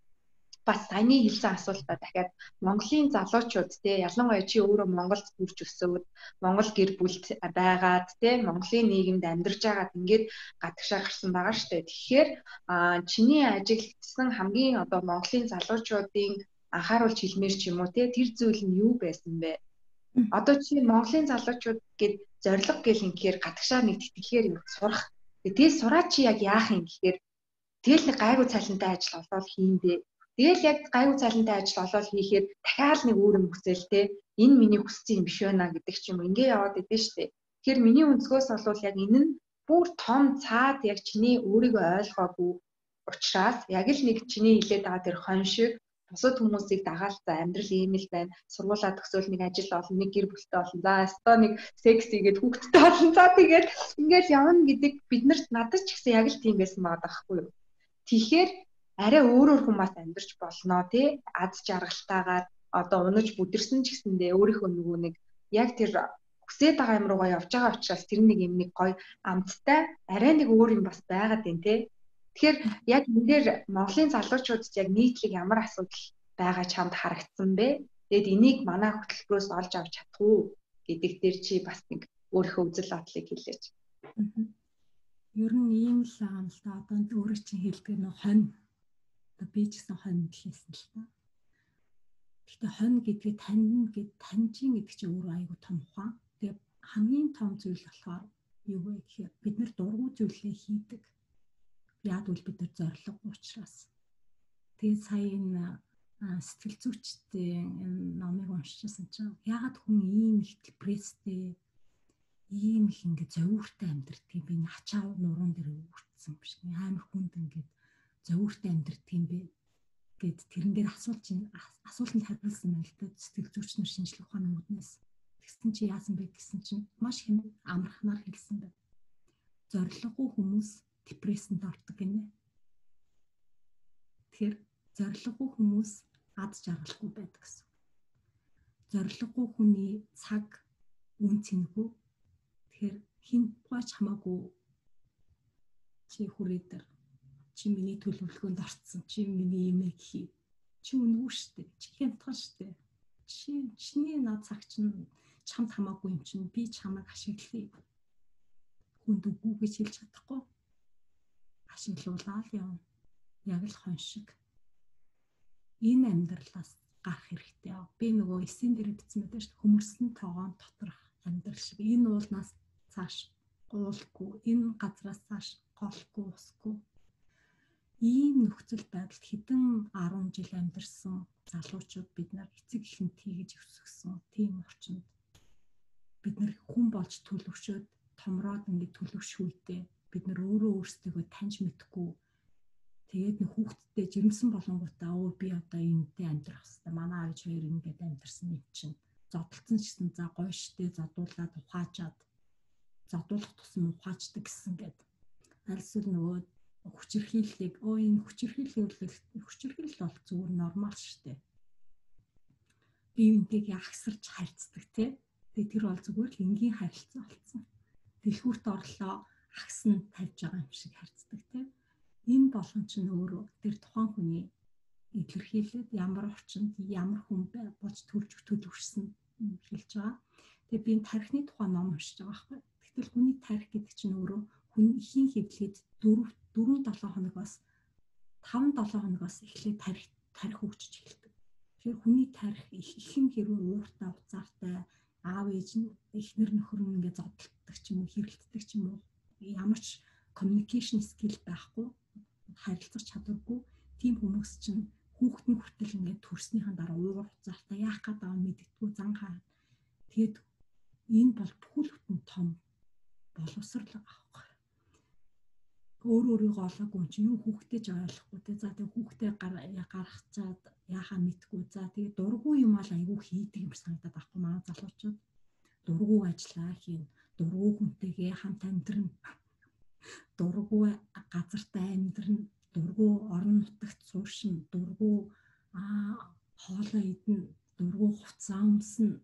бас саяны хэлсэн асуултаа дахиад Монголын залуучууд те ялангуяа чи өөрөө Монголд төрж өсөөд Монгол гэр бүлд байгаад те Монголын нийгэмд амьдарч байгаад ингээд гадагшаа гарсан байгаа штэ. Тэгэхээр чиний ажиглагдсан хамгийн одоо Монголын залуучуудын анхааруулж хэлмээр ч юм уу те тэр зүйл нь юу байсан бэ? Одоо чи Монголын залуучууд гээд зориг гэл ингээр гадагшаа нэг тэтгэлгээр юм сурах. Тэгээ сураа чи яг яах юм гэхээр тэгэл нэг гайгүй цалинтай ажил олоод хийндээ. Тэгэл яг гайгүй цалинтай ажил олоод хийхээр дахиад нэг юм хүсэл те энэ миний хүссэн юм биш байна гэдэг ч юм ингээ яваад идэв штэ. Тэгэхээр миний өнцгөөс бол яг энэ нь бүр том цаад яг чиний өөрийгөө ойлгоогүй учраас яг л нэг чиний хилээд байгаа тэр хон шиг бусад хүмүүсийг дагаал за амьдрал ийм л байна. Сургуулаа төгсөөл нэг ажил олно, нэг гэр бүлтэй болно. За өстой нэг секси гээд хүүхэдтэй болно. За тэгээд ингээд явна гэдэг биднэрт надад ч гэсэн яг л тийм байсан байгаа байхгүй юу. Тэгэхээр арай өөрөөр хүмүүс амьдарч болно тий. Ад жаргалтайгаар одоо унаж бүдэрсэн ч гэсэндээ өөрийнхөө нөгөө нэг яг тэр хүсээд байгаа юм руугаа явж байгаа учраас тэр нэг юм нэг гоё амттай арай нэг өөр юм бас байгаад байна тий. Тэгэхээр яг энэ дээр Монголын залуучуудад яг нийтлэг ямар асуудал байгаа чамд харагдсан бэ? Тэгэд энийг манай хөтөлбөрөөс олж авч чадах уу гэдэг дээр чи бас нэг өөрийнхөө үзэл бодлыг хэлээч. Ер нь ийм л байгаа юм л да. Одоо өөрөө чинь хэлдэг нөх хонь. Одоо би ч гэсэн хонь хэлсэн л та. Гэхдээ хонь гэдгийг тань гэд таньжин гэдэг чинь өөрөө айгүй том ухаан. Тэгээ хамгийн том зүйл болохоор юу вэ гэхээр бид нар дургу зүйлээ хийдэг яг үл бид нар зориг учраас. Тэгээд сая энэ сэтгэл зүйчтэй энэ номыг уншижсэн чинь ягаад хүн ийм их депресстэй ийм их ингэ зовиуртай амьдртгийг би ачаа нуруунд дээр өвөрцсөн биш. Амар хүнд ингэ зовиуртай амьдртгийг би гэд тэрэн дээр асуулт чинь асуултанд хариулсан байна л да сэтгэл зүйч нар шинжлэх ухааны үүднээс тэгсэн чи яасан бэ гэсэн чинь маш хэм амархнаар хэлсэн байна. Зорилгогүй хүмүүс депрессэнд ордог гинэ. Тэгэхээр зориггүй хүмүүс ад жаргалгүй байдаг гэсэн. Зориггүй хүний цаг үн цэнэгүй. Тэгэхээр хин гооч хамаагүй чи хүрээдэр чи миний төлөвлөгөөнд орцсон. Чи миний имийг хий. Чи үнгүй штэ. Чи хямдхан штэ. Чи чиний над цаг чинь чамд хамаагүй юм чинь би чамайг ашиглая. Хүнд үгүй гэж хэлж чадахгүй ашиглуулаад явна. Яг л хон шиг. Энэ амьдралаас гарах хэрэгтэй. Би нөгөө эсийн дээр бичсэн байдаг шүү дээ. Хөмөрсөн тоогоон доторх амьдрал шиг. Энэ уулнаас цааш гуулгүй, энэ газраас цааш голгүй, усгүй. Ийм нөхцөл байдалд хэдэн 10 жил амьдарсан залуучууд бид нар эцэг ихэнд тийгэж өсгсөн тийм орчинд бид нар хүн болж төлөвшөөд томроод ингэ төлөвшүүлтэй бид нар өөрөө өөрсдөө таньж мэдхгүй. Тэгээд нэг хүүхдтэй жирэмсэн болонгуудаа өө би одоо энэтэй амьдрах хэвээр манай аавч хоёр ингээд амьдрсан юм чинь. Зодтолцсон ч гэсэн за гоё штэ задуулаад ухаачаад задуулах тусам ухаачдаг гэсэн гээд альсэл нөгөө хүчирхийллийг өө энэ хүчирхийлэл хүчирхийлэл бол зүгээр нормал штэ бие биентэйг ягсарч харьцдаг тий Тэгээ тэр бол зүгээр л энгийн харилцаа болсон. Дэлгүүрт орлоо агс нь тавьж байгаа юм шиг харцдаг тийм. Энэ болгон чинь өөрөө тэр тухайн хүний илэрхийлээд ямар орчинд ямар хүн болж төрж төлөвшсөн хэлж байгаа. Тэгээ би энэ тархины тухай ном уншиж байгаа байхгүй. Тэгтэл хүний тарих гэдэг чинь өөрөө хүн ихийн хэвлээд 4 4 7 хоногоос 5 7 хоногоос эхлээд тарих тарих хөгжиж эхэлдэг. Тэгэхээр хүний тарих ихэн хэрвээ ууртай уцаартай аав ээж нь эхнэр нөхөр нь ингээд зодтолдог ч юм уу хэрэлддэг ч юм уу ямар ч communication skill байхгүй харилцах чадваргүй тийм хүмүүс чинь хүүхэд нь хүртэл ингээд төрснийхэн дараа уур хуцаалтаа яах гээд байгаа мэддэггүй зан хаа. Тэгэд энэ бол бүхэл бүтэн том боловсрал аахгүй. өөр өөрийгөө олоогүй юм чинь юу хүүхдээ ч ойлгохгүй те за тэг хүүхдээ гаргах чаад яхаа мэдгүй за тэгээ дургүй юм аа айгүй хийдэг юм санагдаад байхгүй маа залуучууд дургүй ажиллаа хийн дургүй хүнтэйгээ хамт амьдрна. Дургүй газартаа амьдрна. Дургүй орон нутагт сууршин дургүй аа хоолоо идэн дургүй хувцас өмснө.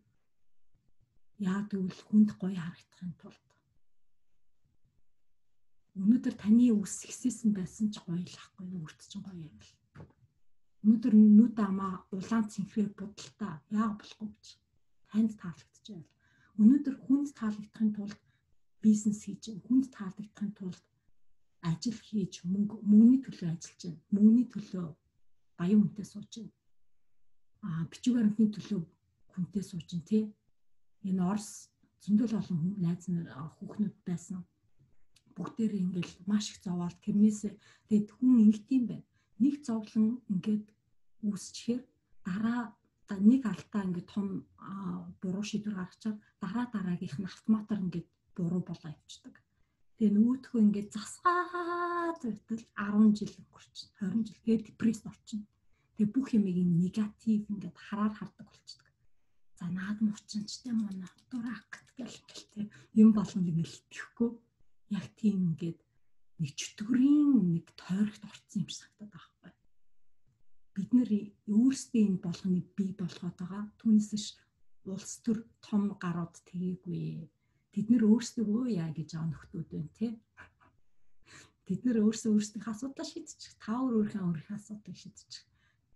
Яа тэгвэл хүнд гоё харагдахын тулд. Өнөөдөр таны үс ихсээсэн байсан ч гоё л ахгүй. Өөрт чинь гоё юм л. Өнөөдөр нүд амаа улаан цэнхрээр будалтаа яа болохгүй гэж танд таалагдчихвал өнөөдөр хүнд таалагдахын тулд бизнес хийж, хүнд таалагдахын тулд ажил хийж, мөнгө мөнгөний төлөө ажиллаж байна. Мөнгөний төлөө баян хүнтэй сууж байна. Аа бичиг баримтны төлөө хүнтэй сууж байна тий. Энэ Орос зөндөл олон хүн найз нар хүүхнүүд байсан бүгдээр ингээл маш их зовоол тэрнээс тэгэд хүн ингэдэм байна. Нэг зовлон ингээд үүсчихээр дараа нэг алдаа ингээд том буруу шийдвэр гаргачаад дараа дараагийнх нь автоматар ингээд буруу болоо явчихдаг. Тэгээ нөгөөдхөө ингээд засгаад байтал 10 жил өнгөрчин 20 жил тэгээ депресс орчин. Тэгээ бүх юмыг негатив ингээд хараар хардаг болчихдог. За наадам учинчтай мөн дурак гэл гэл юм болгоно гэж итгэхгүй яг тийм ингээд нэг чөтгөрийн нэг тойрогт орцсон юм шиг санагдаад байгаа байхгүй. Бид нэр өөрсдөө энэ болгоныг бий болгоод байгаа. Түүнээс улс төр том гарууд тгээгүй. Бид нэр өөрсдөө яа гэж байгаа нөхдүүд байна тий. Бид нэр өөрсдөө өөрсдийнхээ асуудлаа шийдчих. Та өөр өөрийнхөө өөрийнхөө асуудлыг шийдчих.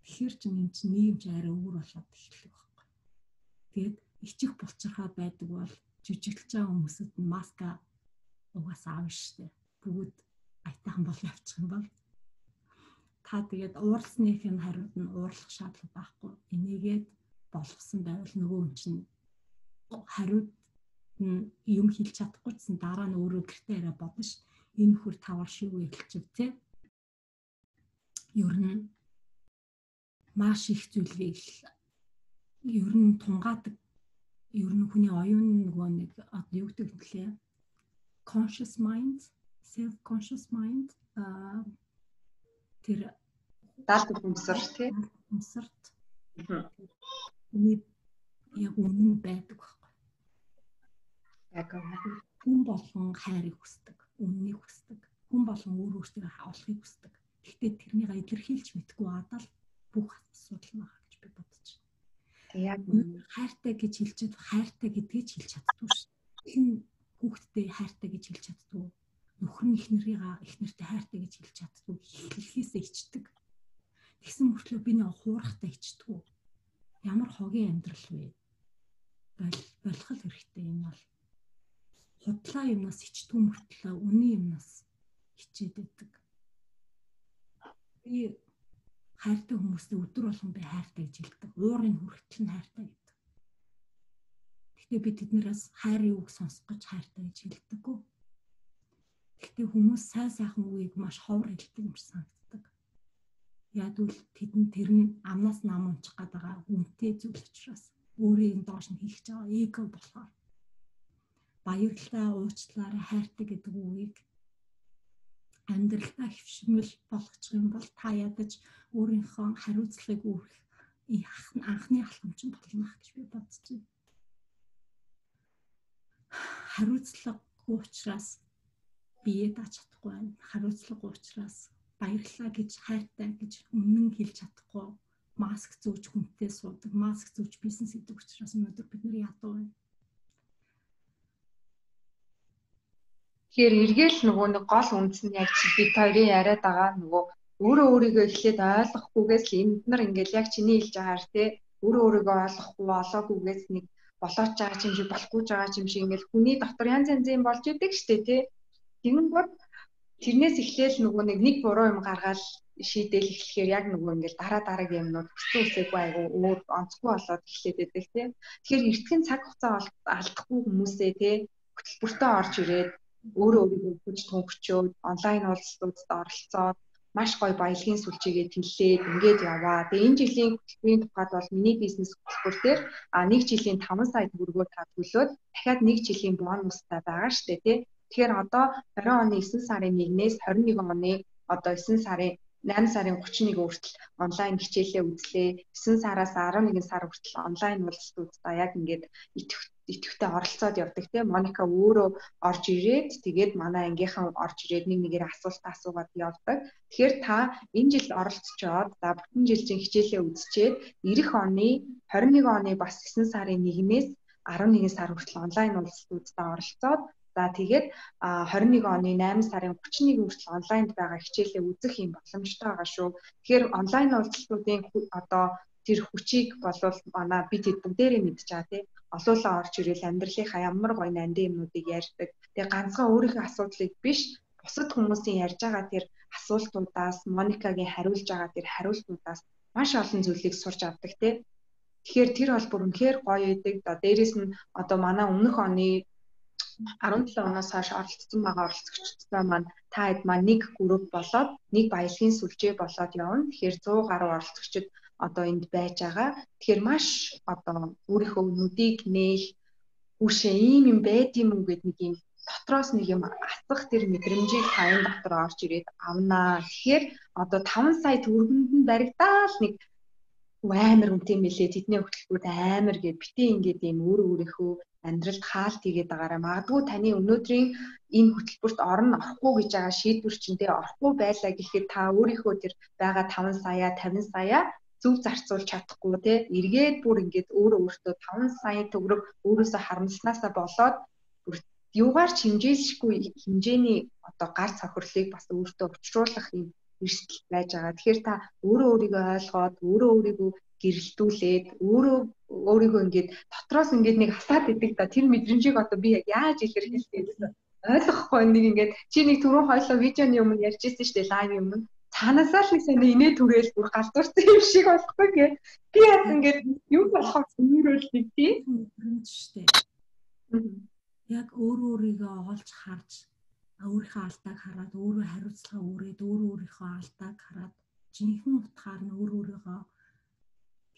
Тэгэхээр ч юм чи нийгэмч арай өөр болоод эхэлэх байхгүй. Тэгээд ичих булчирхаа байдаг бол жижиглэж байгаа хүмүүсд маска угаасаа аав штэ. Бүгд айтайхан бол явчих юм бол та тэгээд ууралсныхын хариуд нь уурлах шаардлага байхгүй. Энийгээд болгосон байвал нөгөө хүн чинь хариуд нь юм хэлж чадахгүй ч дараа нь өөрөө гэртээ арай бодно ш. Энэ хөр тавар шиг эхэлчихв те. Ер нь маш их зүйлийг ер нь тунгаадаг ер нь хүний оюун нөгөө нэг одоо юу гэдэг вэ? conscious mind, self conscious mind а тэр даалт хүмсэр тий. Хүмсэрт. Үний яг үнэн байдаг байхгүй. Яг хүн болгон хайрыг хүсдэг, үннийг хүсдэг. Хүн болгон өөр өөртөө хаалхыг хүсдэг. Гэхдээ тэрнийг илэрхийлж мэдгүй адал бүх асуудал байгаа гэж би бодож байна. Яг хайртай гэж хэлчихэд хайртай гэдгийг хэлж чаддгүй. Хэн хүүхдтэй хайртай гэж хэлж чаддгүй. Нөхөр нь эхнэрийнхээ эхнэртэй хайртай гэж хэлж чаддгүй. Хэлхээсээ ичдэг. Тэгсэн мөртлөө би нэг хуурахтай ичдэггүй. Ямар хогийн амьдрал вэ? Бол болох л хэрэгтэй юм бол худлаа юмнаас ичдэг мөртлөө үний юмнаас хичээд байдаг. Би хайртай хүмүүстэй өдөр болгон би хайртай гэж хэлдэг. Уурын хүртэл нь хайртай гэдэг. Гэхдээ би тэднээс хайрын үг сонсох гэж хайртай гэж хэлдэггүй. Гэхдээ хүмүүс сайн сайхан үгийг маш ховор хэлдэг юм санагддаг. Яг үл тэдэн тэр нь амнаас нам унчих гээд байгаа үнтэй зүйл учраас өөрийн доош нь хийх гэж байгаа эго болохоор баярлалаа уучлаарай хайртай гэдэг үгийг амьдралдаа хөвшмөл болгочих юм бол та ядаж өөрийнхөө хариуцлагыг үүрэх анхны алхамчин болно гэж би бодож байна хариуцлагагүй учраас бие дааж чадахгүй байна. Хариуцлагагүй учраас баярлалаа гэж хайртай гэж нь хэлж чадахгүй маск зөөж хүнтэй суудаг, маск зөөж бизнес хийдэг учраас өнөөдөр бид нар ядуу байна. Тэгэхээр эргээл нөгөө нэг гол үндэс нь яг чи бид хоёрын яриад байгаа нөгөө өөрөө өөрийгөө эхлээд ойлгохгүйгээс л энд нар ингээл яг чиний хэлж байгаагаар те өөрөө өөрийгөө ойлгохгүй олоогүйгээс нэг болооч байгаа юм шиг болохгүй байгаа юм шиг ингээл хүний дотор янз янзын болж идэг штэ тий. Тэгэнгүүт тэрнээс эхлээл нөгөө нэг нэг буруу юм гаргаад шийдэл эхлэхээр яг нөгөө ингээл дараа дараагийн юмнууд өссөн үсээгүй айгу өөр онцгүй болоод эхлээд байдаг тий. Тэгэхээр эртхэн цаг хугацаа алдахгүй хүмүүсээ тий хөтөлбөртөө орж ирээд өөрөө өөрийгөө хүч тунхчөөд онлайн уулзалтуудад оролцоод маш гоё баялагын сүлжээгээ тэллээд ингээд яваа. Тэгээ энэ жилийн хөтөлбөрийн тухайд бол миний бизнес хөтөлбөр дээр а нэг жилийн 5 сая төгрөгөө та төлөөд дахиад нэг жилийн бонустай байгаа штэ тий. Тэгэхээр одоо 20 оны 9 сарын 1-ээс 21 оны одоо 9 сарын 8 сарын 31 хүртэл онлайн хичээлээ үзлээ. 9 сараас 11 сар хүртэл онлайн уулзалт үзтаа яг ингээд идэвхтэй оролцоод явдаг тийм Моника өөрөө орж ирээд тэгээд манай ангийнхан орж ирээд нэг нэгээр асуулт асуугаад явдаг. Тэгэхээр та энэ жил оролцоод за бүтэн жилийн хичээлээ үзчихэд эх оны 21 оны бас 9 сарын 1-ээс 11 сар хүртэл онлайн уулзалтуудаа оролцоод За тэгээд 21 оны 8 сарын 31 хүртэл онлайнд байгаа хичээлээ үзэх юм боломжтой байгаа шүү. Тэгэхээр онлайн уулзалтуудын одоо тэр хүчийг болвол манай бид хэд бүгдээрээ мэдж байгаа тий. Олоолаа орж ирэл амьдралынхаа ямар гоё нандин юмнуудыг ярьдаг. Тэгээ ганцхан өөрийнхөө асуудлыг биш бусад хүмүүсийн ярьж байгаа тэр асуултуудаас Моникагийн хариулж байгаа тэр хариултуудаас маш олон зүйлийг сурч авдаг тий. Тэгэхээр тэр бол бүр үнэхээр гоё идэг. Одоо дээрэс нь одоо манай өмнөх оны 17 оноос хойш оролцсон байгаа оролцогчдоо маань та хэд маань нэг групп болоод нэг баялагын сүлжээ болоод явна. Тэгэхээр 100 гаруй оролцогчд одоо энд байж байгаа. Тэгэхээр маш одоо өөрийнхөө нүдийг нээх үшээ ийм юм байд юм уу гэд нэг юм дотроос нэг юм асах тэр мэдрэмжийг тань дотор орж ирээд авнаа. Тэгэхээр одоо 5 сая төгрөгөнд нь баригдаал нэг амар үнэтэй мэлээ тэдний хөтөлбөрүүд амар гэд битээ ингээд ийм өөр өөрийнхөө амьдралд хаалт хийгээд байгаараа магадгүй таны өнөөдрийн энэ хөтөлбөрт орно орохгүй гэж байгаа шийдвэр чинь тэ орохгүй байлаа гэхэд та өөрийнхөө тэр байгаа 5 сая 50 сая зөв зарцуулж чадахгүй те. Эргээд бүр ингээд өөрөө өөртөө 5 сая төгрөг өөрөөсөө харамснаасаа болоод юугаар ч хэмжээшгүй хэмжээний одоо гар цохирлыг бас өөртөө учруулах юм эрсдэл байж байгаа. Тэгэхээр та өөрөө өөрийгөө ойлгоод өөрөө өөрийгөө гэрэлтүүлээд өөрөө өөрийгөө ингээд дотроос ингээд нэг хасаад идэг да тэр мэдрэмжийг одоо би яаж илэрхийлэх гэсэн ойлгохгүй нэг ингээд чи нэг түрүү хойлоо видеоны өмнө ярьжсэн шүү дээ лайв юм. Цаанаасаа л нэг сайн инээ түгээл бүр галзуурсан юм шиг болохгүй гээ. Би яг ингээд юу болохоо зөмөрөл нэг тийм шүү дээ. Яг өөр өөрийгөө олж харж өөрийнхөө алдааг хараад өөрөө хариуцлага өрөөд өөрөө өөрийнхөө алдааг хараад жинхэнэ утгаар нь өөр өөрийгөө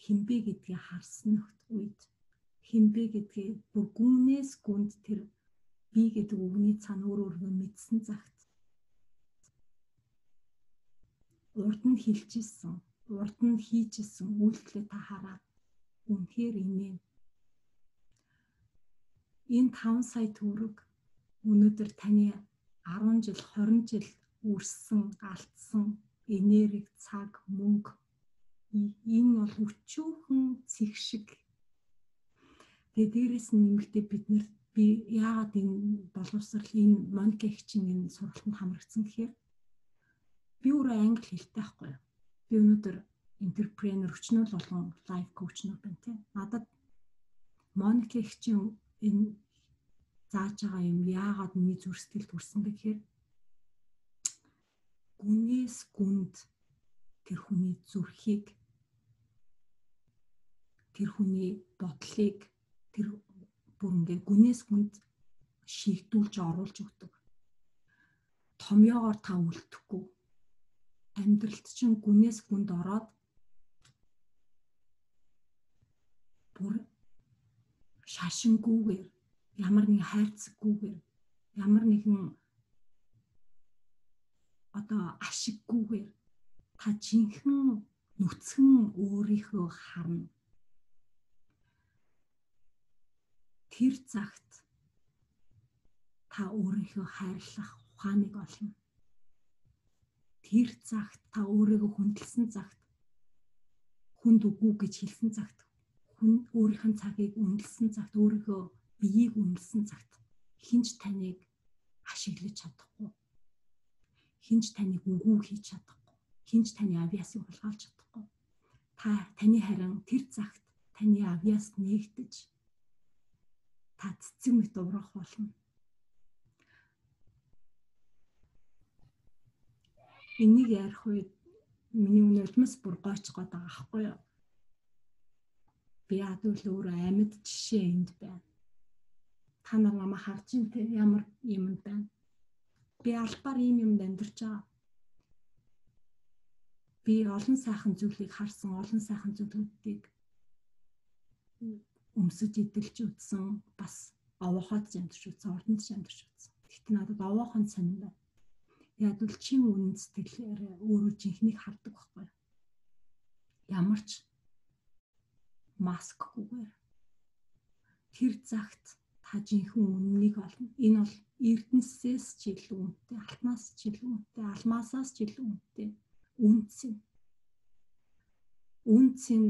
хинбэ гэдгийг харсан үед хинбэ гэдгээ бүр гүнээс гүнд тэр би гэдэг үгний цаана өөр өөргөө мэдсэн цагт урд нь хэлчихсэн урд нь хийжсэн үйлдэлээ та хараад үнэхээр инээ энэ 5 сая төгрөг өнөөдөр таны 10 жил 20 жил үрсэн алдсан энерги цаг мөнгө энэ бол өчүүхэн цэг шиг. Тэгээ дээрэс нь нэмэлтээ бид нэр би яагаад энэ боловсрал энэ Моника хчин энэ сургалтанд хамрагдсан гэхээр би өөрөө англи хэлтэй байхгүй юу. Би өнөөдөр интерпренер өчнөл болгон лайф коучнууд байна тийм. Надад Моника хчин энэ зааж байгаа юм яагаад миний зүрх сэтгэлд хүрсэн бэ гэхээр гүнээс гүнд тэр хүний зүрхийг тэр хүний бодлыг тэр бүр ингээд гүнээс гүнд шийдүүлж оруулж өгдөг. Томьёогоор та үлдэхгүй. Амьдралд чинь гүнээс гүнд ороод бүр шашингүйгээр ямар нэг хайрцаггүйгээр ямар нэгэн одоо ашиггүйгээр та жинхэнэ нүцгэн өөрийнхөө харна. Тэр цагт та өөрийнхөө хайрлах ухааныг олно. Тэр цагт та өөрийгөө хүндэлсэн цагт хүнд үгүй гэж хэлсэн цагт хүн өөрийнх нь цагийг үнэлсэн цагт өөрийгөө биеийг үнэлсэн цагт хинч таныг ашиглаж чадахгүй. Хинч таныг үгүй хийж чадахгүй. Хинч таны авиасыг хулгайлж чадахгүй. Та таны харин тэр цагт таны авиас нээгдэж та цэцэг мэт урах болно. Энийг ярих үед миний өнөөдмөс бүр гойч гоод байгаа аахгүй юу? Би адуул өөр амьд жишээ энд байна та нар намайг харж ин тэ ямар юм байна би албаар ийм юмд амьдарч байгаа би олон сайхан зүйлийг харсан олон сайхан зүйлүүдийг өмсөж идэлж үтсэн бас овоохот амьдарч үтсэн ордонд амьдарч үтсэн Гэтэ надад овоохон сонин байна. Яг л чин үнэн сэтгэлээр өөрөө жинхнийг хардаг байхгүй. Ямар ч маскгүйгээр тэр загт та жинхэнэ үннийг олно. Энэ бол эрдэнэсээс ч илүү үнэтэй, алтнаас ч илүү үнэтэй, алмаасаас ч илүү үнэтэй үнцэн. Үнцэн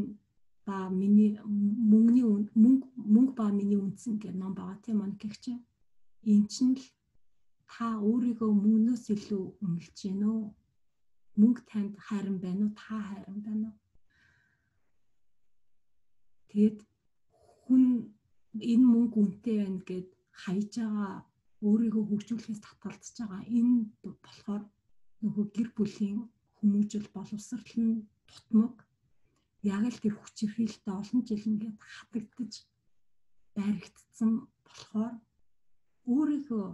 ба миний мөнгөний мөнгө мөнгө ба миний үнцэн гэх ном байгаа тийм Моникч. Энд чинь л та өөрийгөө мөнгнөөс илүү үнэлж гэнэ үү? Мөнгө танд хайран байна уу? Та хайран байна уу? Тэгэд хүн энэ мөнгө үнэтэй байна гэд хайж байгаа өөрийгөө хөгжүүлэхээс татгалзаж байгаа. Энэ болохоор нөгөө гэр бүлийн хүмүүжил боловсрал нь тутмаг яг л тэр хүчирхийлэлтэй олон жил ингээд хатагдаж баригдсан болохоор өөрийгөө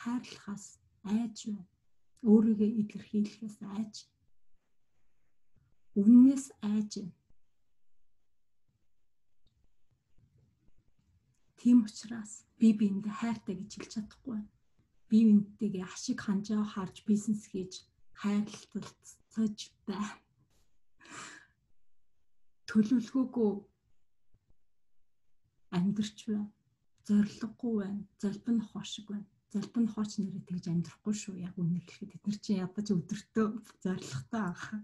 хайрлахаас айж. Өөрийгөө илэрхийлэхээс айж. Үннээс айж байна. Тийм учраас би биэндээ хайртай гэж хэлж чадахгүй байна. Би биентэйгээ ашиг ханжаа харж бизнес хийж хайрлалцаж байна. Төлөвлөгөөгүй амьдрч байна. Зориггүй байна. Золбин хоо шиг байна. Золбин хооч нэрээ тэгж амьдрахгүй шүү. Яг үнэ хэлэхэд бид нар чинь ядаж өдөртөө зоригтой анхаа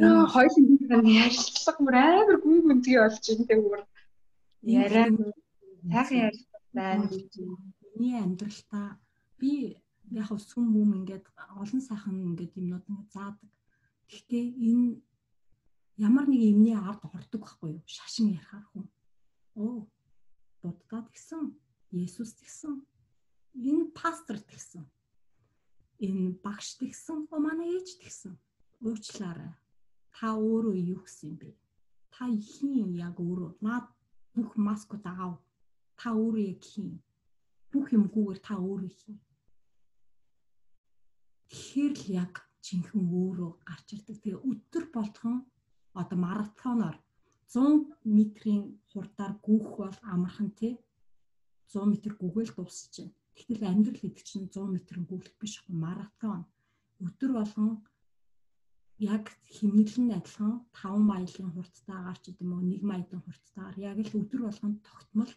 Яа хоёулын ярьцлага мөр амар гүн гүнзгий болж байна тэг бүр яриа сайхан ярьцлага байна миний амьдралтаа би яг хав сүм юм ингээд олон сайхан ингээд юмнууд ингээд заадаг. Гэхдээ энэ ямар нэг юмний ард ордог байхгүй юу? Шашин ярихаар хүн. Оо буддад гисэн, Есүс гисэн, энэ пастор гисэн. Энэ багш гисэн, манай ээж гисэн. Уучлаарай та өөрөө юу гэсэн юм бэ? Та хин яг өөрөө наад бүх маскууд аав. Та өөрөө яг хин. Бүх юмгүйгээр та өөрөө хин. Тэгэхээр л яг жинхэнэ өөрөө гарч ирдэг. Тэгээ өдөр болгон одоо маратоноор 100 метрийн хурдаар гүөх бол амархан тий 100 м гүгээл дуусчихна. Тэгтэл амьдрал гэдэг чинь 100 м гүйлэх биш маратон. Өдөр болгон яг хэмнэлэн адилхан 5 маилийн хурцтайгаар ч гэдэм үү 1 маилийн хурцтайгаар яг л өдөр болгон тогтмол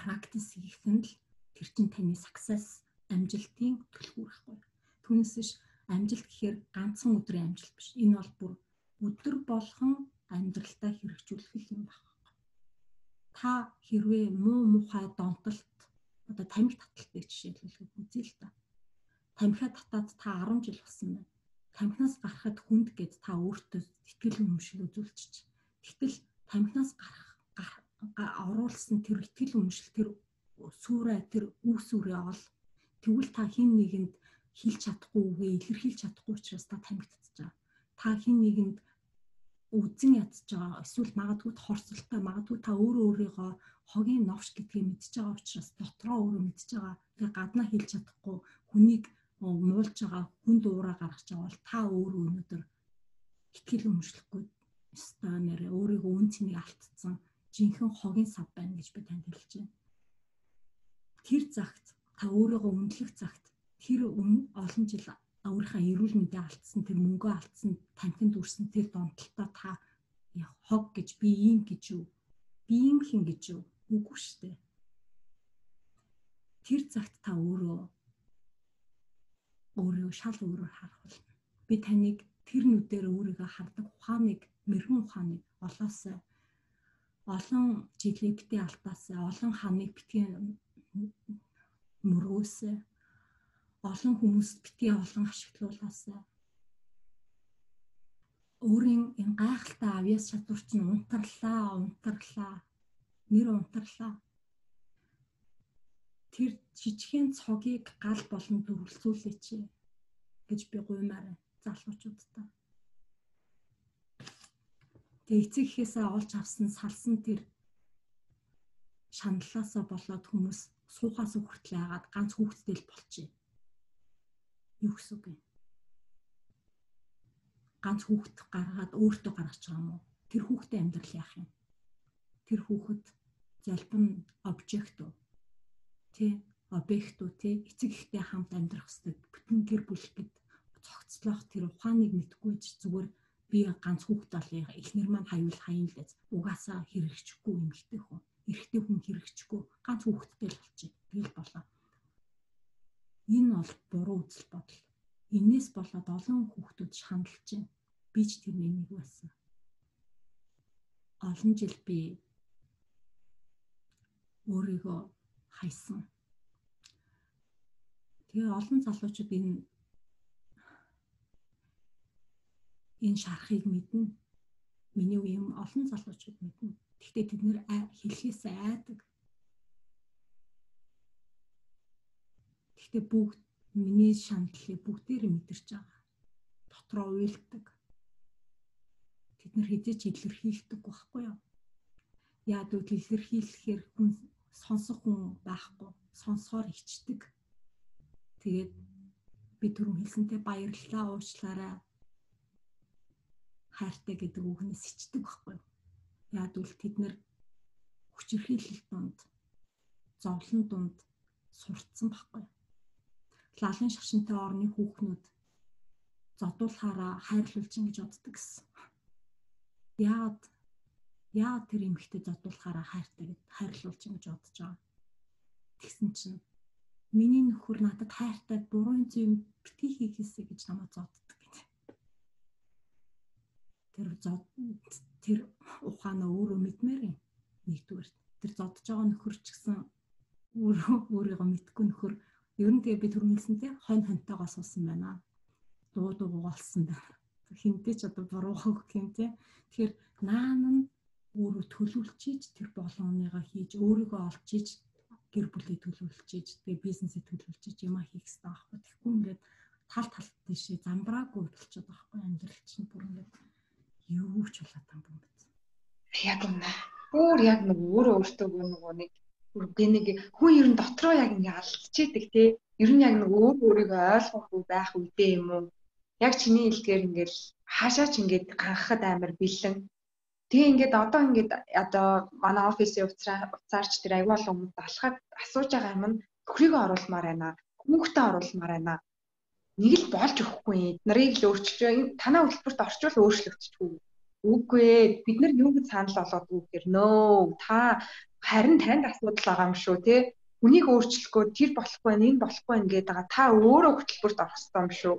практис хийх нь л тэр чин таны success амжилтын төлхөр байхгүй. Түүнээс биш амжилт гэхээр ганцхан өдрийн амжилт биш. Энэ бол бүр өдөр болгон амьдралдаа хэрэгжүүлэх юм байна. Та хэрвээ муу мухай донтолт одоо тамхи таталтыг жишээлбэл үзье л та. Тамхиа татаад та 10 жил болсон байна тамхинаас гарахад хүнд гэд та өөртөө сэтгэл хөдлөмшил үзүүлчих. Тэгтэл тамхинаас гарах оруулсан тэр ихтгэл өмшил тэр сүрэ тэр үүс үрээ ол тэгвэл та хин нэгэнд хэлж чадахгүй үгээ илэрхийлж чадахгүй учраас та тамхитаж байгаа. Та хин нэгэнд үзэн ядж байгаа эсвэл магадгүй хорсолтой магадгүй та өөрөө өөрийгөө хогийн новш гэдгийг мэдж байгаа учраас дотроо өөрөө мэдж байгаа. Тэгээ гаднаа хэлж чадахгүй хүнийг муулж байгаа хүнд уураа гаргаж байгаа бол та өөрөө өнөөдөр ихтгэл өмшлөхгүй нэрээ өөрийгөө үн цэнийг алдсан жинхэнэ хогийн сав байна гэж би танд хэлж байна. Тэр загт та өөрийгөө үнэлэх загт тэр олон жил өөрийнхөө эрүүл мэндээ алдсан тэр мөнгөө алдсан танхинд үрсэн тэр донтолтой та хог гэж би ийм гэж юу би ийм хин гэж юу үгүй шүү дээ. Тэр цагт та өөрөө өөрийгөө шал өөрөөр харах болно. Би таныг тэр нүдээр өөрийгөө хардаг ухааныг, мэрэгэн ухааныг олоосаа олон жилийн битгий алтаасаа, олон ханыг битгий мөрөөсөө олон хүмүүст битгий олон ашиглуулаасаа өөрийн энэ гайхалтай авьяас чадварч нь унтарлаа, унтарлаа, нэр унтарлаа тэр жижигхэн цогийг гал болон дүрлцүүлээч гэж би гуймаар залуучуудтай. Тэгээ эцэг ихээсээ олж авсан салсан тэр шаналлаасаа болоод хүмүүс суухаас хүртэл яагаад ганц хүүхдтэй л болчих. Юу гэсэн үг юм? Ганц хүүхд гаргаад өөртөө гаргаж байгаа юм уу? Тэр хүүхдээ амьдрал яах юм? Тэр хүүхэд залбин обжект уу? Тэ объект уу те эцэг ихтэй хамт амьдрах хэвээр бүтэн гэр бүл гэд цогцлох тэр ухааныг мэдгүй ч зүгээр би ганц хүүхэд болъё эхнэр маань хаюул хаян л дэз угаасаа хэрэгжихгүй юм ихтэй хүн эрэгтэй хүн хэрэгжихгүй ганц хүүхэдтэй л болчих. Тэгэл болоо. Энэ бол буруу үзэл бодол. Энээс болоод олон хүүхдүүд шаналж байна. Би ч тэрний нэг байсан. Олон жил би өөрийгөө хайсан тэгээ олон залуучууд энэ энэ шарахыг мэднэ. Миний үеийн олон залуучууд мэднэ. Гэхдээ тэд нэр хэлхээс айдаг. Гэхдээ бүгд миний шаналлыг бүгдээр мэдэрч байгаа. Дотроо уйлдаг. Тэд нар хизээч илэрхийлдэг байхгүй юу? Яа гэвэл илэрхийлэхээр хүн сонсох хүн байхгүй. Сонсоор ичдэг. Тэгээд би түрүүн хэлсэнтэй баярлалаа уучлаарай хайртай гэдэг үгнээс ичдэг байхгүй. Яг үл тэд нэр хүчирхийлэл донд зовлон донд сурцсан байхгүй. Лалын шашинтай орны хүүхнүүд зодуулахаараа хайрлуулж ингэж боддог гэсэн. Яад яа тэр эмэгтэй зодуулахаараа хайртай гэд хайрлуулж ингэж бодож байгаа. Тэгсэн чинь миний нөхөр надад хайртай буруу юм битгий хийхээсэ гэж намайг зоддог тэр зод тэр ухаанаа өөрөө мэдмээр юм. Нэгдүгээр тэр зодж байгаа нөхөр ч гэсэн өөрөө өөрийгөө мэдгүй нөхөр ер нь тэгээ би түрмэлсэн те хонь хонтойгоо суусан байна. Дуу дуугалсан байна. Хинтээ ч одоо буруухан юм те. Тэгэхээр наан нь өөрөө төлөвлөж ийж тэр болгоомыгаа хийж өөрийгөө олж ийж гэр бүлээ төлөвлөж ийж тэгээ бизнесээ төлөвлөж ийж юмаа хийх хэрэгтэй байхгүй. Тэгэхгүй ингээд тал талт тийшээ замбраагүй болчиход байхгүй амьдрал чинь бүр ингээд юу ч болоод байгаа юм бэ. Яг үнэ. Өөр яг нэг өөрөө өөртөө нөгөө нэг гэнэг хүн ер нь дотроо яг ингэ алдчихэдэг тий. Ер нь яг нэг өөр өөрийгөө ойлгохгүй байх үедээ юм уу? Яг чиний хэлдгээр ингээл хаашаач ингээд ганхахад амар бэлэн. Тэгээ ингээд одоо ингээд одоо манай офисын уцаарч тэр аюул хүмүүс алхаад асууж байгаа юм нь төхрийгөө оруулмаар байна. Хүмүүстээ оруулмаар байна. Нэг л болж өгөхгүй нарыг л өөрчилж танаа хөтөлбөрт орчвол өөрчлөгдөхгүй үгүй ээ бид нар юу гэж санал болгоодгүй гэхээр нөө та харин танд асуудал байгаа юм шүү те хүнийг өөрчлөхгүй тэр болохгүй энэ болохгүй ингээд байгаа та өөрөө хөтөлбөрт орох хэрэгтэй юм шүү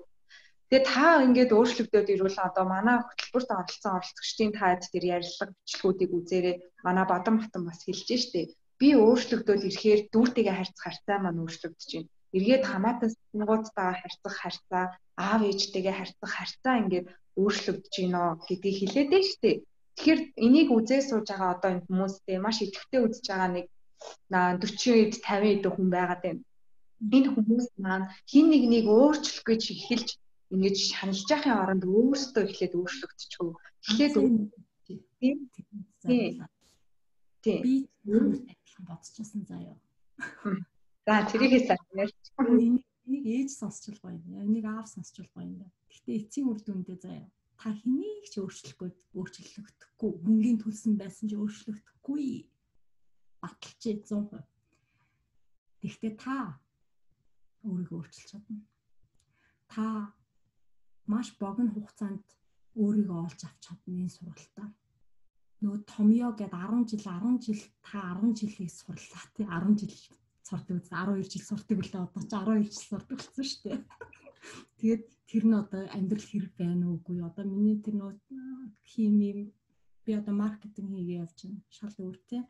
Тэгээ та ингээд өөрчлөгдөд ирвэл одоо манай хөтөлбөрт оролцсон оролцогчдын таад тэр ярилцлага бичлэгүүдийг үзээрэй. Манай бадам хатан бас хэлж штэ. Би өөрчлөгдөд ирэхээр дүүртэйгээ харьцах харьцаа маань өөрчлөгдөж байна эргээд хамаатан сонгуудтайгаа харьцах харьцаа, аав ээжтэйгээ харьцах харьцаа ингээд өөрчлөгдөж гинөө гэдгийг хэлээд байна дээ. Тэгэхээр энийг үзээ сууж байгаа одоо энэ хүмүүстэй маш идэвхтэй үзэж байгаа нэг 40-д 50-д хүн байгаад байна. Энэ хүмүүс маань хин нэг нэг өөрчлөх гэж эхэлж ингэж шаналж яхахын оронд өөрсдөө эхлээд өөрчлөгдөчихөө. Эхлээд тийм тийм би өөрөөр бодчихсон заяа. За тэрийгээс ярьж. Энийг ээж сонсчул гоё юм. Энийг аав сонсчул гоё юм. Гэхдээ эцсийн үр дүндээ заяа. Та хэнийг ч өөрчлөхгүй өөрчлөгдөхгүй мөнгөний төлсөн байсан ч өөрчлөгдөхгүй. Баталчээ 100%. Гэхдээ та өөрийгөө өөрчилж чадна. Та маш богино хугацаанд өөрийгөө олж авч чадна энэ сургалтаар. Нөгөө Томьё гээд 10 жил 10 жил та 10 жилийн сурлаа тий 10 жил сурдаг үз 12 жил сурдаг үлээ одоо ч 12 жил сурдаг болсон шүү дээ. Тэгээд тэр нь одоо амьдрал хэрэг байна уугүй одоо миний тэр нөө хими би одоо маркетинг хийгээ явж байна. Шал өөртэй.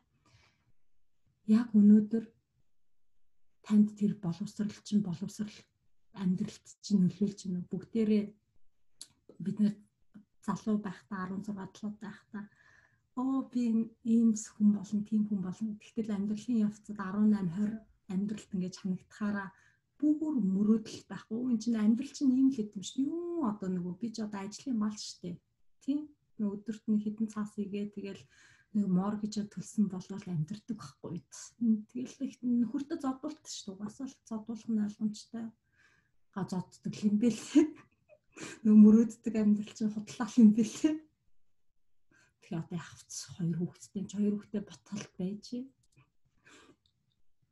Яг өнөөдөр танд тэр боловсрал чинь боловсрал амьдралд чинь нөлөөлж байна. Бүгдээрээ бид нэр залуу байхдаа 16 7 байхдаа оо би ийм хүн болно, тийм хүн болно. Тэгтэл амьдралын явцад 18 20 амьдралд ингэж ханагдахаараа бүр мөрөөдөл байхгүй. Энэ чинь амьдрал чинь ийм л хэдэм шүү. Юу одоо нөгөө би ч одоо ажлын мал штэ. Тийм. Өдөрт нэг хідэн цаас игээ тэгэл нэг моргэж төлсөн болол амьдрдаг байхгүй. Тэгэл их нөхөртөө зодуулт шүү. Угаасаа л зодуулах нь ойлгомжтой. Га зодддаг юм бэл. Нөгөө мөрөөддөг амьдрал чинь худлаа юм бэл. Тэгэхээр одоо явц хоёр хүүхэдтэй ч хоёр хүүхэдтэй боталт байж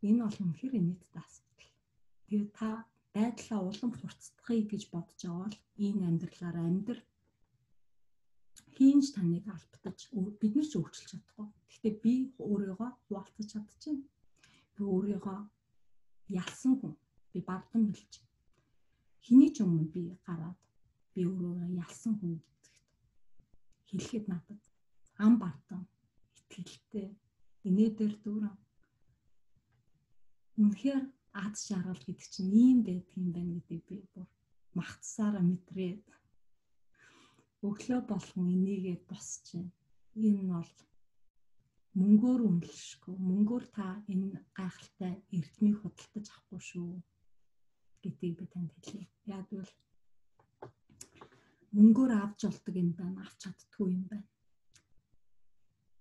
Энэ бол үнэхээр нийт асуудал. Тэгээ та байдлаа улам хурцдахыг гэж бодож байгаа бол энэ амьдралаараа амьдр хийнж таныг албатаж бид нар ч өөрчилж чадахгүй. Гэхдээ би өөрийгөө хуваалцаж чадчихна. Би өөрийгөө ялсан хүн. Би бардам билж. Хиний ч өмнө би гараад би өөрийгөө ялсан хүн гэдэгт хэлэхэд надад ам бардам итгэлтэй инээдэр дүүрэн үнэхээр ад шаргал гэдэг чинь ийм байдаг юм байна гэдэг би бүр магтсаараа мэдрээд өглөө болгон энийгээ босч байна. Энэ бол мөнгөөр үнэлшгүй. Мөнгөөр та энэ гайхалтай эрдмийг худалдаж авахгүй шүү гэдгийг би танд хэлье. Яг бол мөнгөөр авч болдог юм байна, авч чаддгүй юм байна.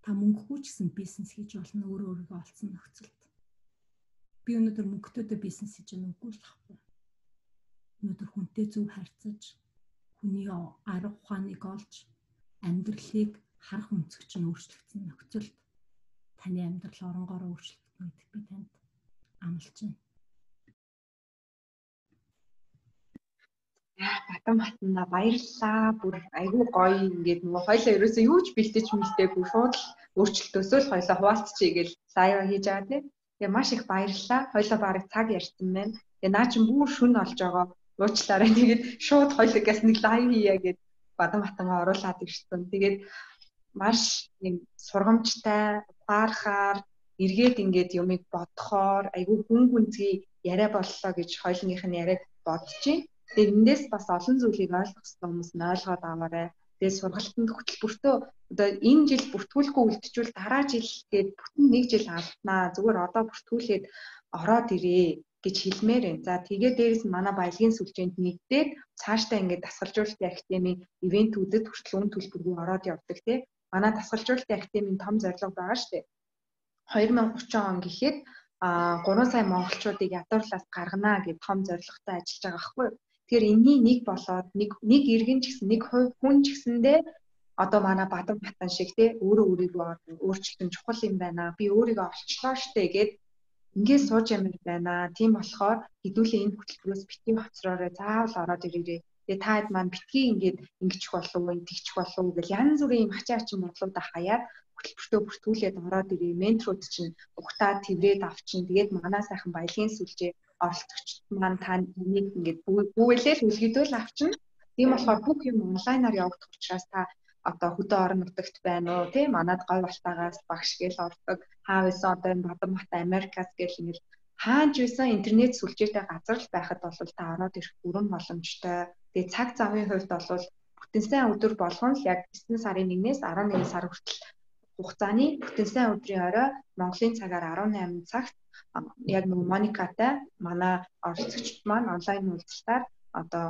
Та мөнгөгүй ч гэсэн бизнес хийж болно өөрөө өөрийгөө олцсон нөхцөлд. Би өнөөдөр мөнгөтэй бизнес хийж үгүй л ахгүй. Өнөөдөр хүнтэй зөв харьцаж хүний арга ухааныг олж амьдралыг харах өнцөг нь өөрчлөгдсөн нөхцөлд таны амьдрал оронгоор өөрчлөгдөн гэдэг би танд амлаж байна. Батан батна баярлалаа. Бүр айгүй гоё ингээд нөгөө хоёлаа ерөөсөө юу ч бэлтэж мэлтэйгүй шууд л өөрчлөлтөөсөө л хоёлаа хуваалцчихъя гэж лайв хийж байгаа тийм. Тэгээ маш их баярлалаа. Хоёлаа бараг цаг ярьсан байна. Тэгээ наа чин бүр шүн олж байгаа уучлаарай. Тэгээд шууд хоёлогоос нэг лайв хийя гэд бадан батангаа оруулаад ирсэн. Тэгээд маш юм сургамжтай, баархаар эргээд ингээд юмыг бодохоор айгүй хүн гүнзгий яриа боллоо гэж хоёлынх нь бодож байна. Тэгээд эндээс бас олон зүйлийг хэрэгтэй хүмүүс нь ойлгоод аваарай. Тэгээд сургалтанд хөтөлбөртөө одоо энэ жил бүртгүүлэхгүй үлдчихвэл дараа жил гээд бүтэн нэг жил алднаа. Зүгээр одоо бүртгүүлээд ороод ирээ гэж хэлмээр байна. За тэгээ дээрээс манай баялагын сүлжээнд нэгдээд цаашдаа ингээд дасгалжуулалтын академийн ивэнтүүдэд хүртэл үн төлбөргүй ороод явдаг тий. Манай дасгалжуулалтын академийн том зорилго байгаа шүү дээ. 2030 он гэхэд а 3 сая монголчуудыг ядуурлаас гаргана гэж том зорилготой ажиллаж байгаа юу. Тэгэхээр энэний нэг болоод нэг нэг иргэн ч гэсэн нэг хувь хүн ч гэсэндээ одоо манай бадан батан шиг те өөрөө өөрийгөө өөрчлөлтөн чухал юм байна. Би өөрийгөө олчлоо штэ гэд Ингээд сууж ямар байна. Тийм болохоор хэдүүлээ энэ хөтөлбөрөөс битгий хоцроорой заавал ороод ирээрэй. Тэгээ та хэд маань битгий ингээд ингэчих болов уу, тэгчих болов уу гэл янз бүрийн юм ачаа ачин бодлуудаа хаяад хөтөлбөртөө бүртгүүлээд ороод ирээ. Менторууд чинь угтаа тэврээд авчин. Тэгээд манай сайхан баялагын сүлжээ оролцогчд маань та энийг ингээд бүүгэлээл үлгэдэл авчин. Тийм болохоор бүх юм онлайнаар явагдах учраас та одоо хөдөө орон нутагт байна уу тий манад гой балтаагаас багш гээл ордог хаав исэн одоо энэ бадан бат Америкас гээл ингээл хаач байсан интернет сүлжээтэй газар л байхад бол та ороод ирэх бүрэн боломжтой. Тэгээ цаг завын хувьд бол бүтэн сайн өдөр болгон л яг 9 сарын 1-ээс 11 сар хүртэл хугацааны бүтэн сайн өдрийн орой Монголын цагаар 18 цагт яг нэг Моникатай манай оролцогчд маань онлайн уулзалтаар одоо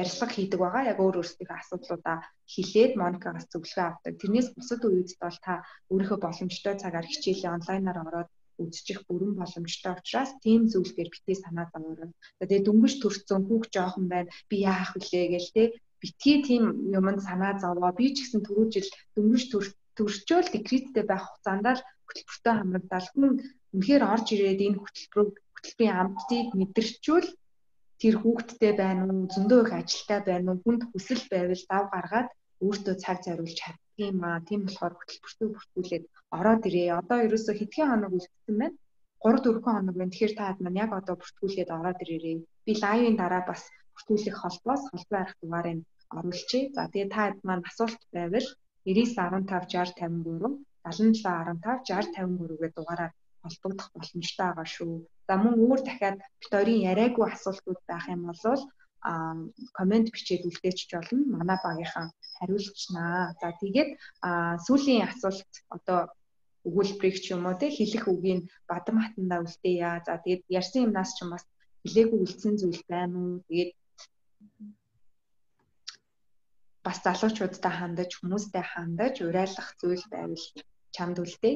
ярилцлага хийдэг байгаа. Яг өөр өөрсдийнхөө асуудлуудаа хэлээд Моникагаас зөвлөгөө авдаг. Тэрнээс бусад үед бол та өөрийнхөө боломжтой цагаар хичээлээ онлайнаар ороод үзчих бүрэн боломжтой учраас тийм зүйлээр битгий санаа зовоорой. Тэгээ дөнгөж төрсөн хүүг жоохон байна. Би яах вүлээ гээл те битгий тийм юмд санаа зовоо. Би ч гэсэн түрүү жил дөнгөж төрчөөл декреттэй байх хугацаанд л хөтөлбөртөө хамрагдал хүн үнэхээр орж ирээд энэ хөтөлбөрөөр хөтөлбөрийн амттыг мэдэрчүүл тэр хүүхдтэй байна уу, зөндөө их ажилтай байна уу, хүнд хүсэл байвал дав гаргаад өөртөө цаг зориулж чаддаг юм аа. Тийм болохоор хөтөлбөртөө бүртгүүлээд ороод ирээ. Одоо ерөөсө хэдхэн хоног үлдсэн байна? 3 4 хоног байна. Тэгэхээр та маань яг одоо бүртгүүлээд ороод ирээрэй. Би лайвын дараа бас бүртгүүлэх холбоос холбоо арих дугаарыг оруулчихъя. За тэгээ та маань асуулт байвал 9915 6053 7715 6053 гэдэг дугаараар холбогдох боломжтой байгаа шүү. За мөн өөр дахиад бит хоёрын яриаггүй асуултууд байх юм бол а комент бичээд үлдээчих болно. Манай багийнхан хариулчихнаа. За тэгээд сүүлийн асуулт одоо өгүүлбэрийг ч юм уу те хэлэх үгийг бадам хатандаа үлдээе. За тэгээд ярьсан юмнаас ч бас хэлээгүй үлдсэн зүйл байна уу? Тэгээд бас залуучуудтай хандаж, хүмүүстэй хандаж урайлах зүйл байвал чамд үлдээ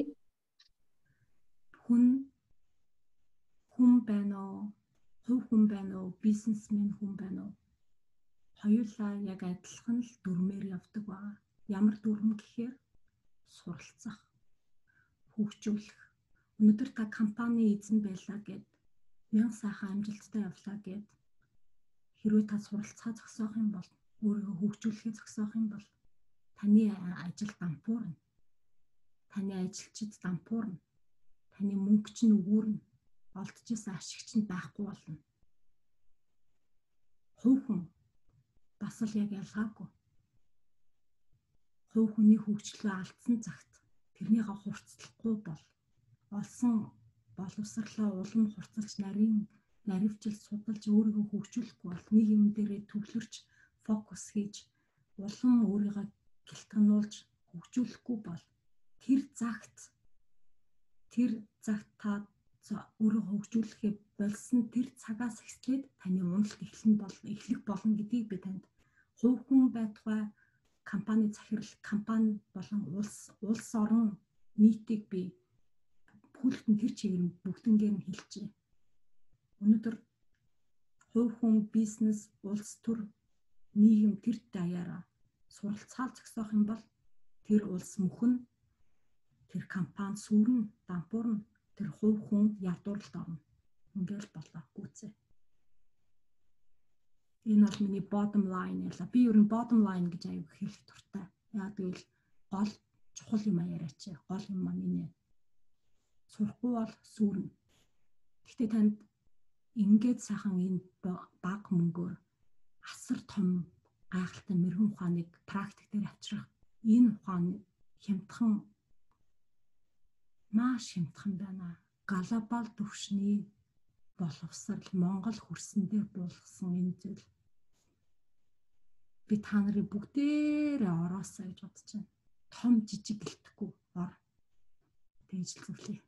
хүн хүн байна уу? Хувь хүн байна уу? Бизнесмен хүн байна уу? Хоёулаа яг адилхан л дүрмээр явдаг байгаа. Ямар дүрм гэхээр суралцах, хөгжүүлэх, Өнөөдөр та компани эзэн байлаа гэд мянга сайхан амжилттай явлаа гэд хэрвээ та суралцгаа зогсоох юм бол өөрийгөө хөгжүүлэхээ зогсоох юм бол таны ажил дампуурна. Таны ажилчид дампуурна. Таны мөнгө чинь өгүүрнэ. Олдчихсан ашигч нь байхгүй болно. Хувь бас л яг ялгаагүй. Хувь хүний хөгжлөө алдсан цагт тэрнийхээ хурцлахгүй бол олсон боловсрлоо улам хурцлж нарийн наривчил судалж өөрийгөө хөгжүүлэхгүй бол нэг юм дээрээ төвлөрч фокус хийж улам өөрийгөө гэлтгнуулж хөгжүүлэхгүй бол тэр загт тэр загт та өөрөө хөгжүүлэхээ болсон тэр цагаас эхлээд таны уналт эхлэн бол эхлэх болно гэдгийг би танд хувь хүн байтугай компани захирал компани болон улс улс орон нийтийг би бүхэлдэн тэр чигээр бүгднгээр нь хэлжээ. Өнөөдөр хувь хүн бизнес улс төр нийгэм тэр даяараа суралцаал зогсоох юм бол тэр улс мөхөн тэр компани сүрэн дампуурна тэр хувь хүн ядууралд орно. Ингээл болоо гүцээ. Энэ бол миний bottom line яла. Би ер нь bottom line гэж аяг хэлэх дуртай. Яа гэвэл гол чухал юм яриач. Гол юм маань энэ. Сурахгүй бол сүрнэ. Гэхдээ танд ингээд сайхан энэ баг мөнгөөр асар том гайхалтай мэрэгэн ухааныг практик дээр авчрах энэ ухаан хямдхан маш хямдхан байна. Глобал төвшний боловсрал Монгол хөрсөндөө буулгасан энэ зүйл би та нарыг бүгдээрээ ороосоо гэж бодож байна. Том жижиг гэлтэхгүй ор. Тэгж л зүйлээ.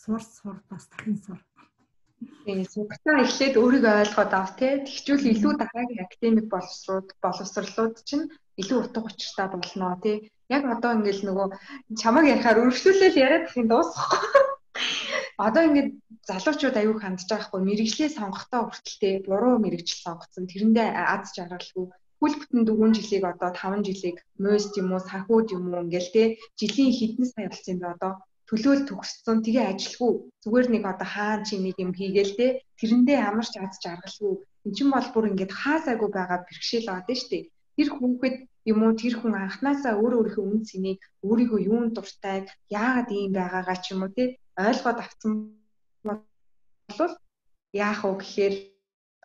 Сур сур бас дахин сур. Тийм сургалтаа эхлээд өөрийгөө ойлгоод ав те. Тэгчүүл илүү дараагийн академик боловсрууд боловсрлууд чинь илүү утга учиртай болно те. Яг одоо ингээл нөгөө чамаг ярихаар өргөжлүүлэл яриад ихин дуусахгүй. Одоо ингээд залуучууд аюух хандж байгаа хгүй мэрэгчлээ сонгохдоо хүртэлтэй буруу мэрэгжил сонгоцсон. Тэрэндээ аз жаргалгүй хүл бүтэн 4 жилийг одоо 5 жилийг мост юм уу санхүүд юм уу ингээл те жилийн хідэн сая болсон юм би одоо төлөөл төгссөн. Тэгээ ажилгүй. Зүгээр нэг одоо хаан чи нэг юм хийгээл те. Тэрэндээ ямар ч аз жаргалгүй. Эн чинь бол бүр ингээд хаасаагүй байгаа бэрхшээл аваад штэ тэр хүүхэд юм уу? Тэр хүн анханасаа өөр өөрийнхөө үн цэнийг өөрийгөө юунд дуртай яагаад ийм байгаагаа ч юм уу те? Ойлгоод авсан бол яах вэ гэхээр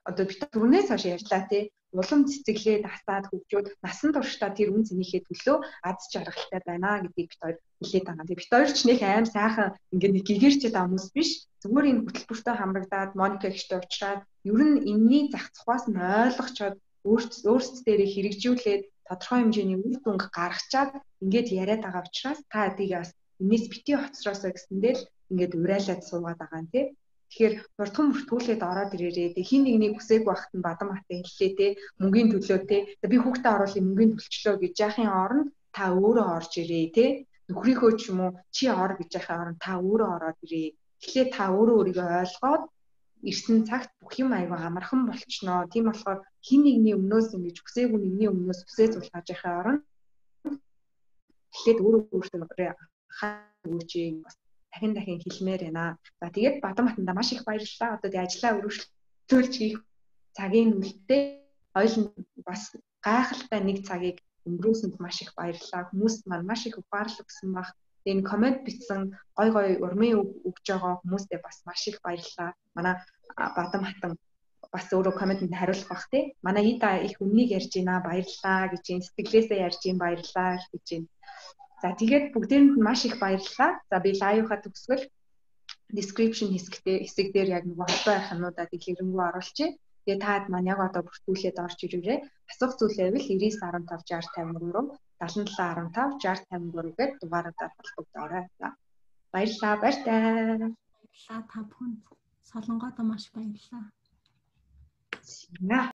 одоо би түрүүнээс хойш ярьлаа те улам цэцэглээ дасаад хөгжөөд насан туршдаа тэр үн цэнийхээ төлөө аз жаргалтай байна гэдгийг бит хоёр хэлээд байгаа. Тэгээ бит хоёр ч нэх аим сайхан ингээд нэг гэгэрчээд байгаа хүмүүс биш. Зүгээр энэ хөтөлбөртөө хамрагдаад Моника ихтэй уулзаад ер нь энэний зах цухаас нь ойлгочоод өөрсдөө дээрээ хэрэгжүүлээд тодорхой хэмжээний үр дүнг гаргачаад ингээд яриад байгаа учраас та эдийг бас энэс бити хоцроосоо гэсэндээ л ингээд урайлаад суугаад байгаа юм тий. Тэгэхээр хурдхан бүртгүүлээд ороод ирээрээ. Тэг хин нэгнийг хүсээг багт нь бадам хатаа хэллээ те мөнгөний төлөө те. Би хүүхдээ оруулах мөнгөний төлчлөө гэж яахын оронд та өөрөө орж ирээ те. Нөхрийнхөө ч юм уу чи ор гэж яхаа оронд та өөрөө ороод ирээ. Тэгэхээр та өөрөө өөрийгөө ойлгоод ирсэн цагт бүх юм аяга амархан болчихноо тийм болохоор хин нэгний өмнөөс ингэж хүсээгүй нэгний өмнөөс хүсээ зулгааж яхаа оронд тэгэхээр өөрөө өөртөө хаа үүчээ бас дахин дахин хэлмээр байна. За тэгээд Бадам хатанда маш их баярлалаа. Одоо тэгээд ажлаа өргөжлүүлж хийх цагийн үлдээ ойлон бас гайхалтай нэг цагийг өнгөрөөсөнд маш их баярлалаа. Хүмүүст маань маш их ухаарлаг өгсөн баг. Энэ комент бичсэн гой гой урмын өгж байгаа хүмүүстээ бас маш их баярлалаа. Манай Бадам хатан бас өөрөө комментэнд хариулах бах тий. Манай Ида их үннийг ярьж байна баярлалаа гэж сэтгэлээсээ ярьж байна баярлалаа гэж байна. За тэгээд бүгдээрэнд маш их баярлалаа. За би лайвха төгсгөл description хэсэгтээ хэсэг дээр яг нэг холбоо байхнуудаа дэлгэрэнгүй оруулчихъя. Тэгээ таад маань яг одоо бүртгүүлээд орж ирээрээ. Асуух зүйл байвал 9915 6053 7715 6053 гээд дугааруудаар холбогдоорой. За баярлалаа. Баяртай. Баярлалаа та бүхэнд. Солонгоод маш баярлалаа. Яа.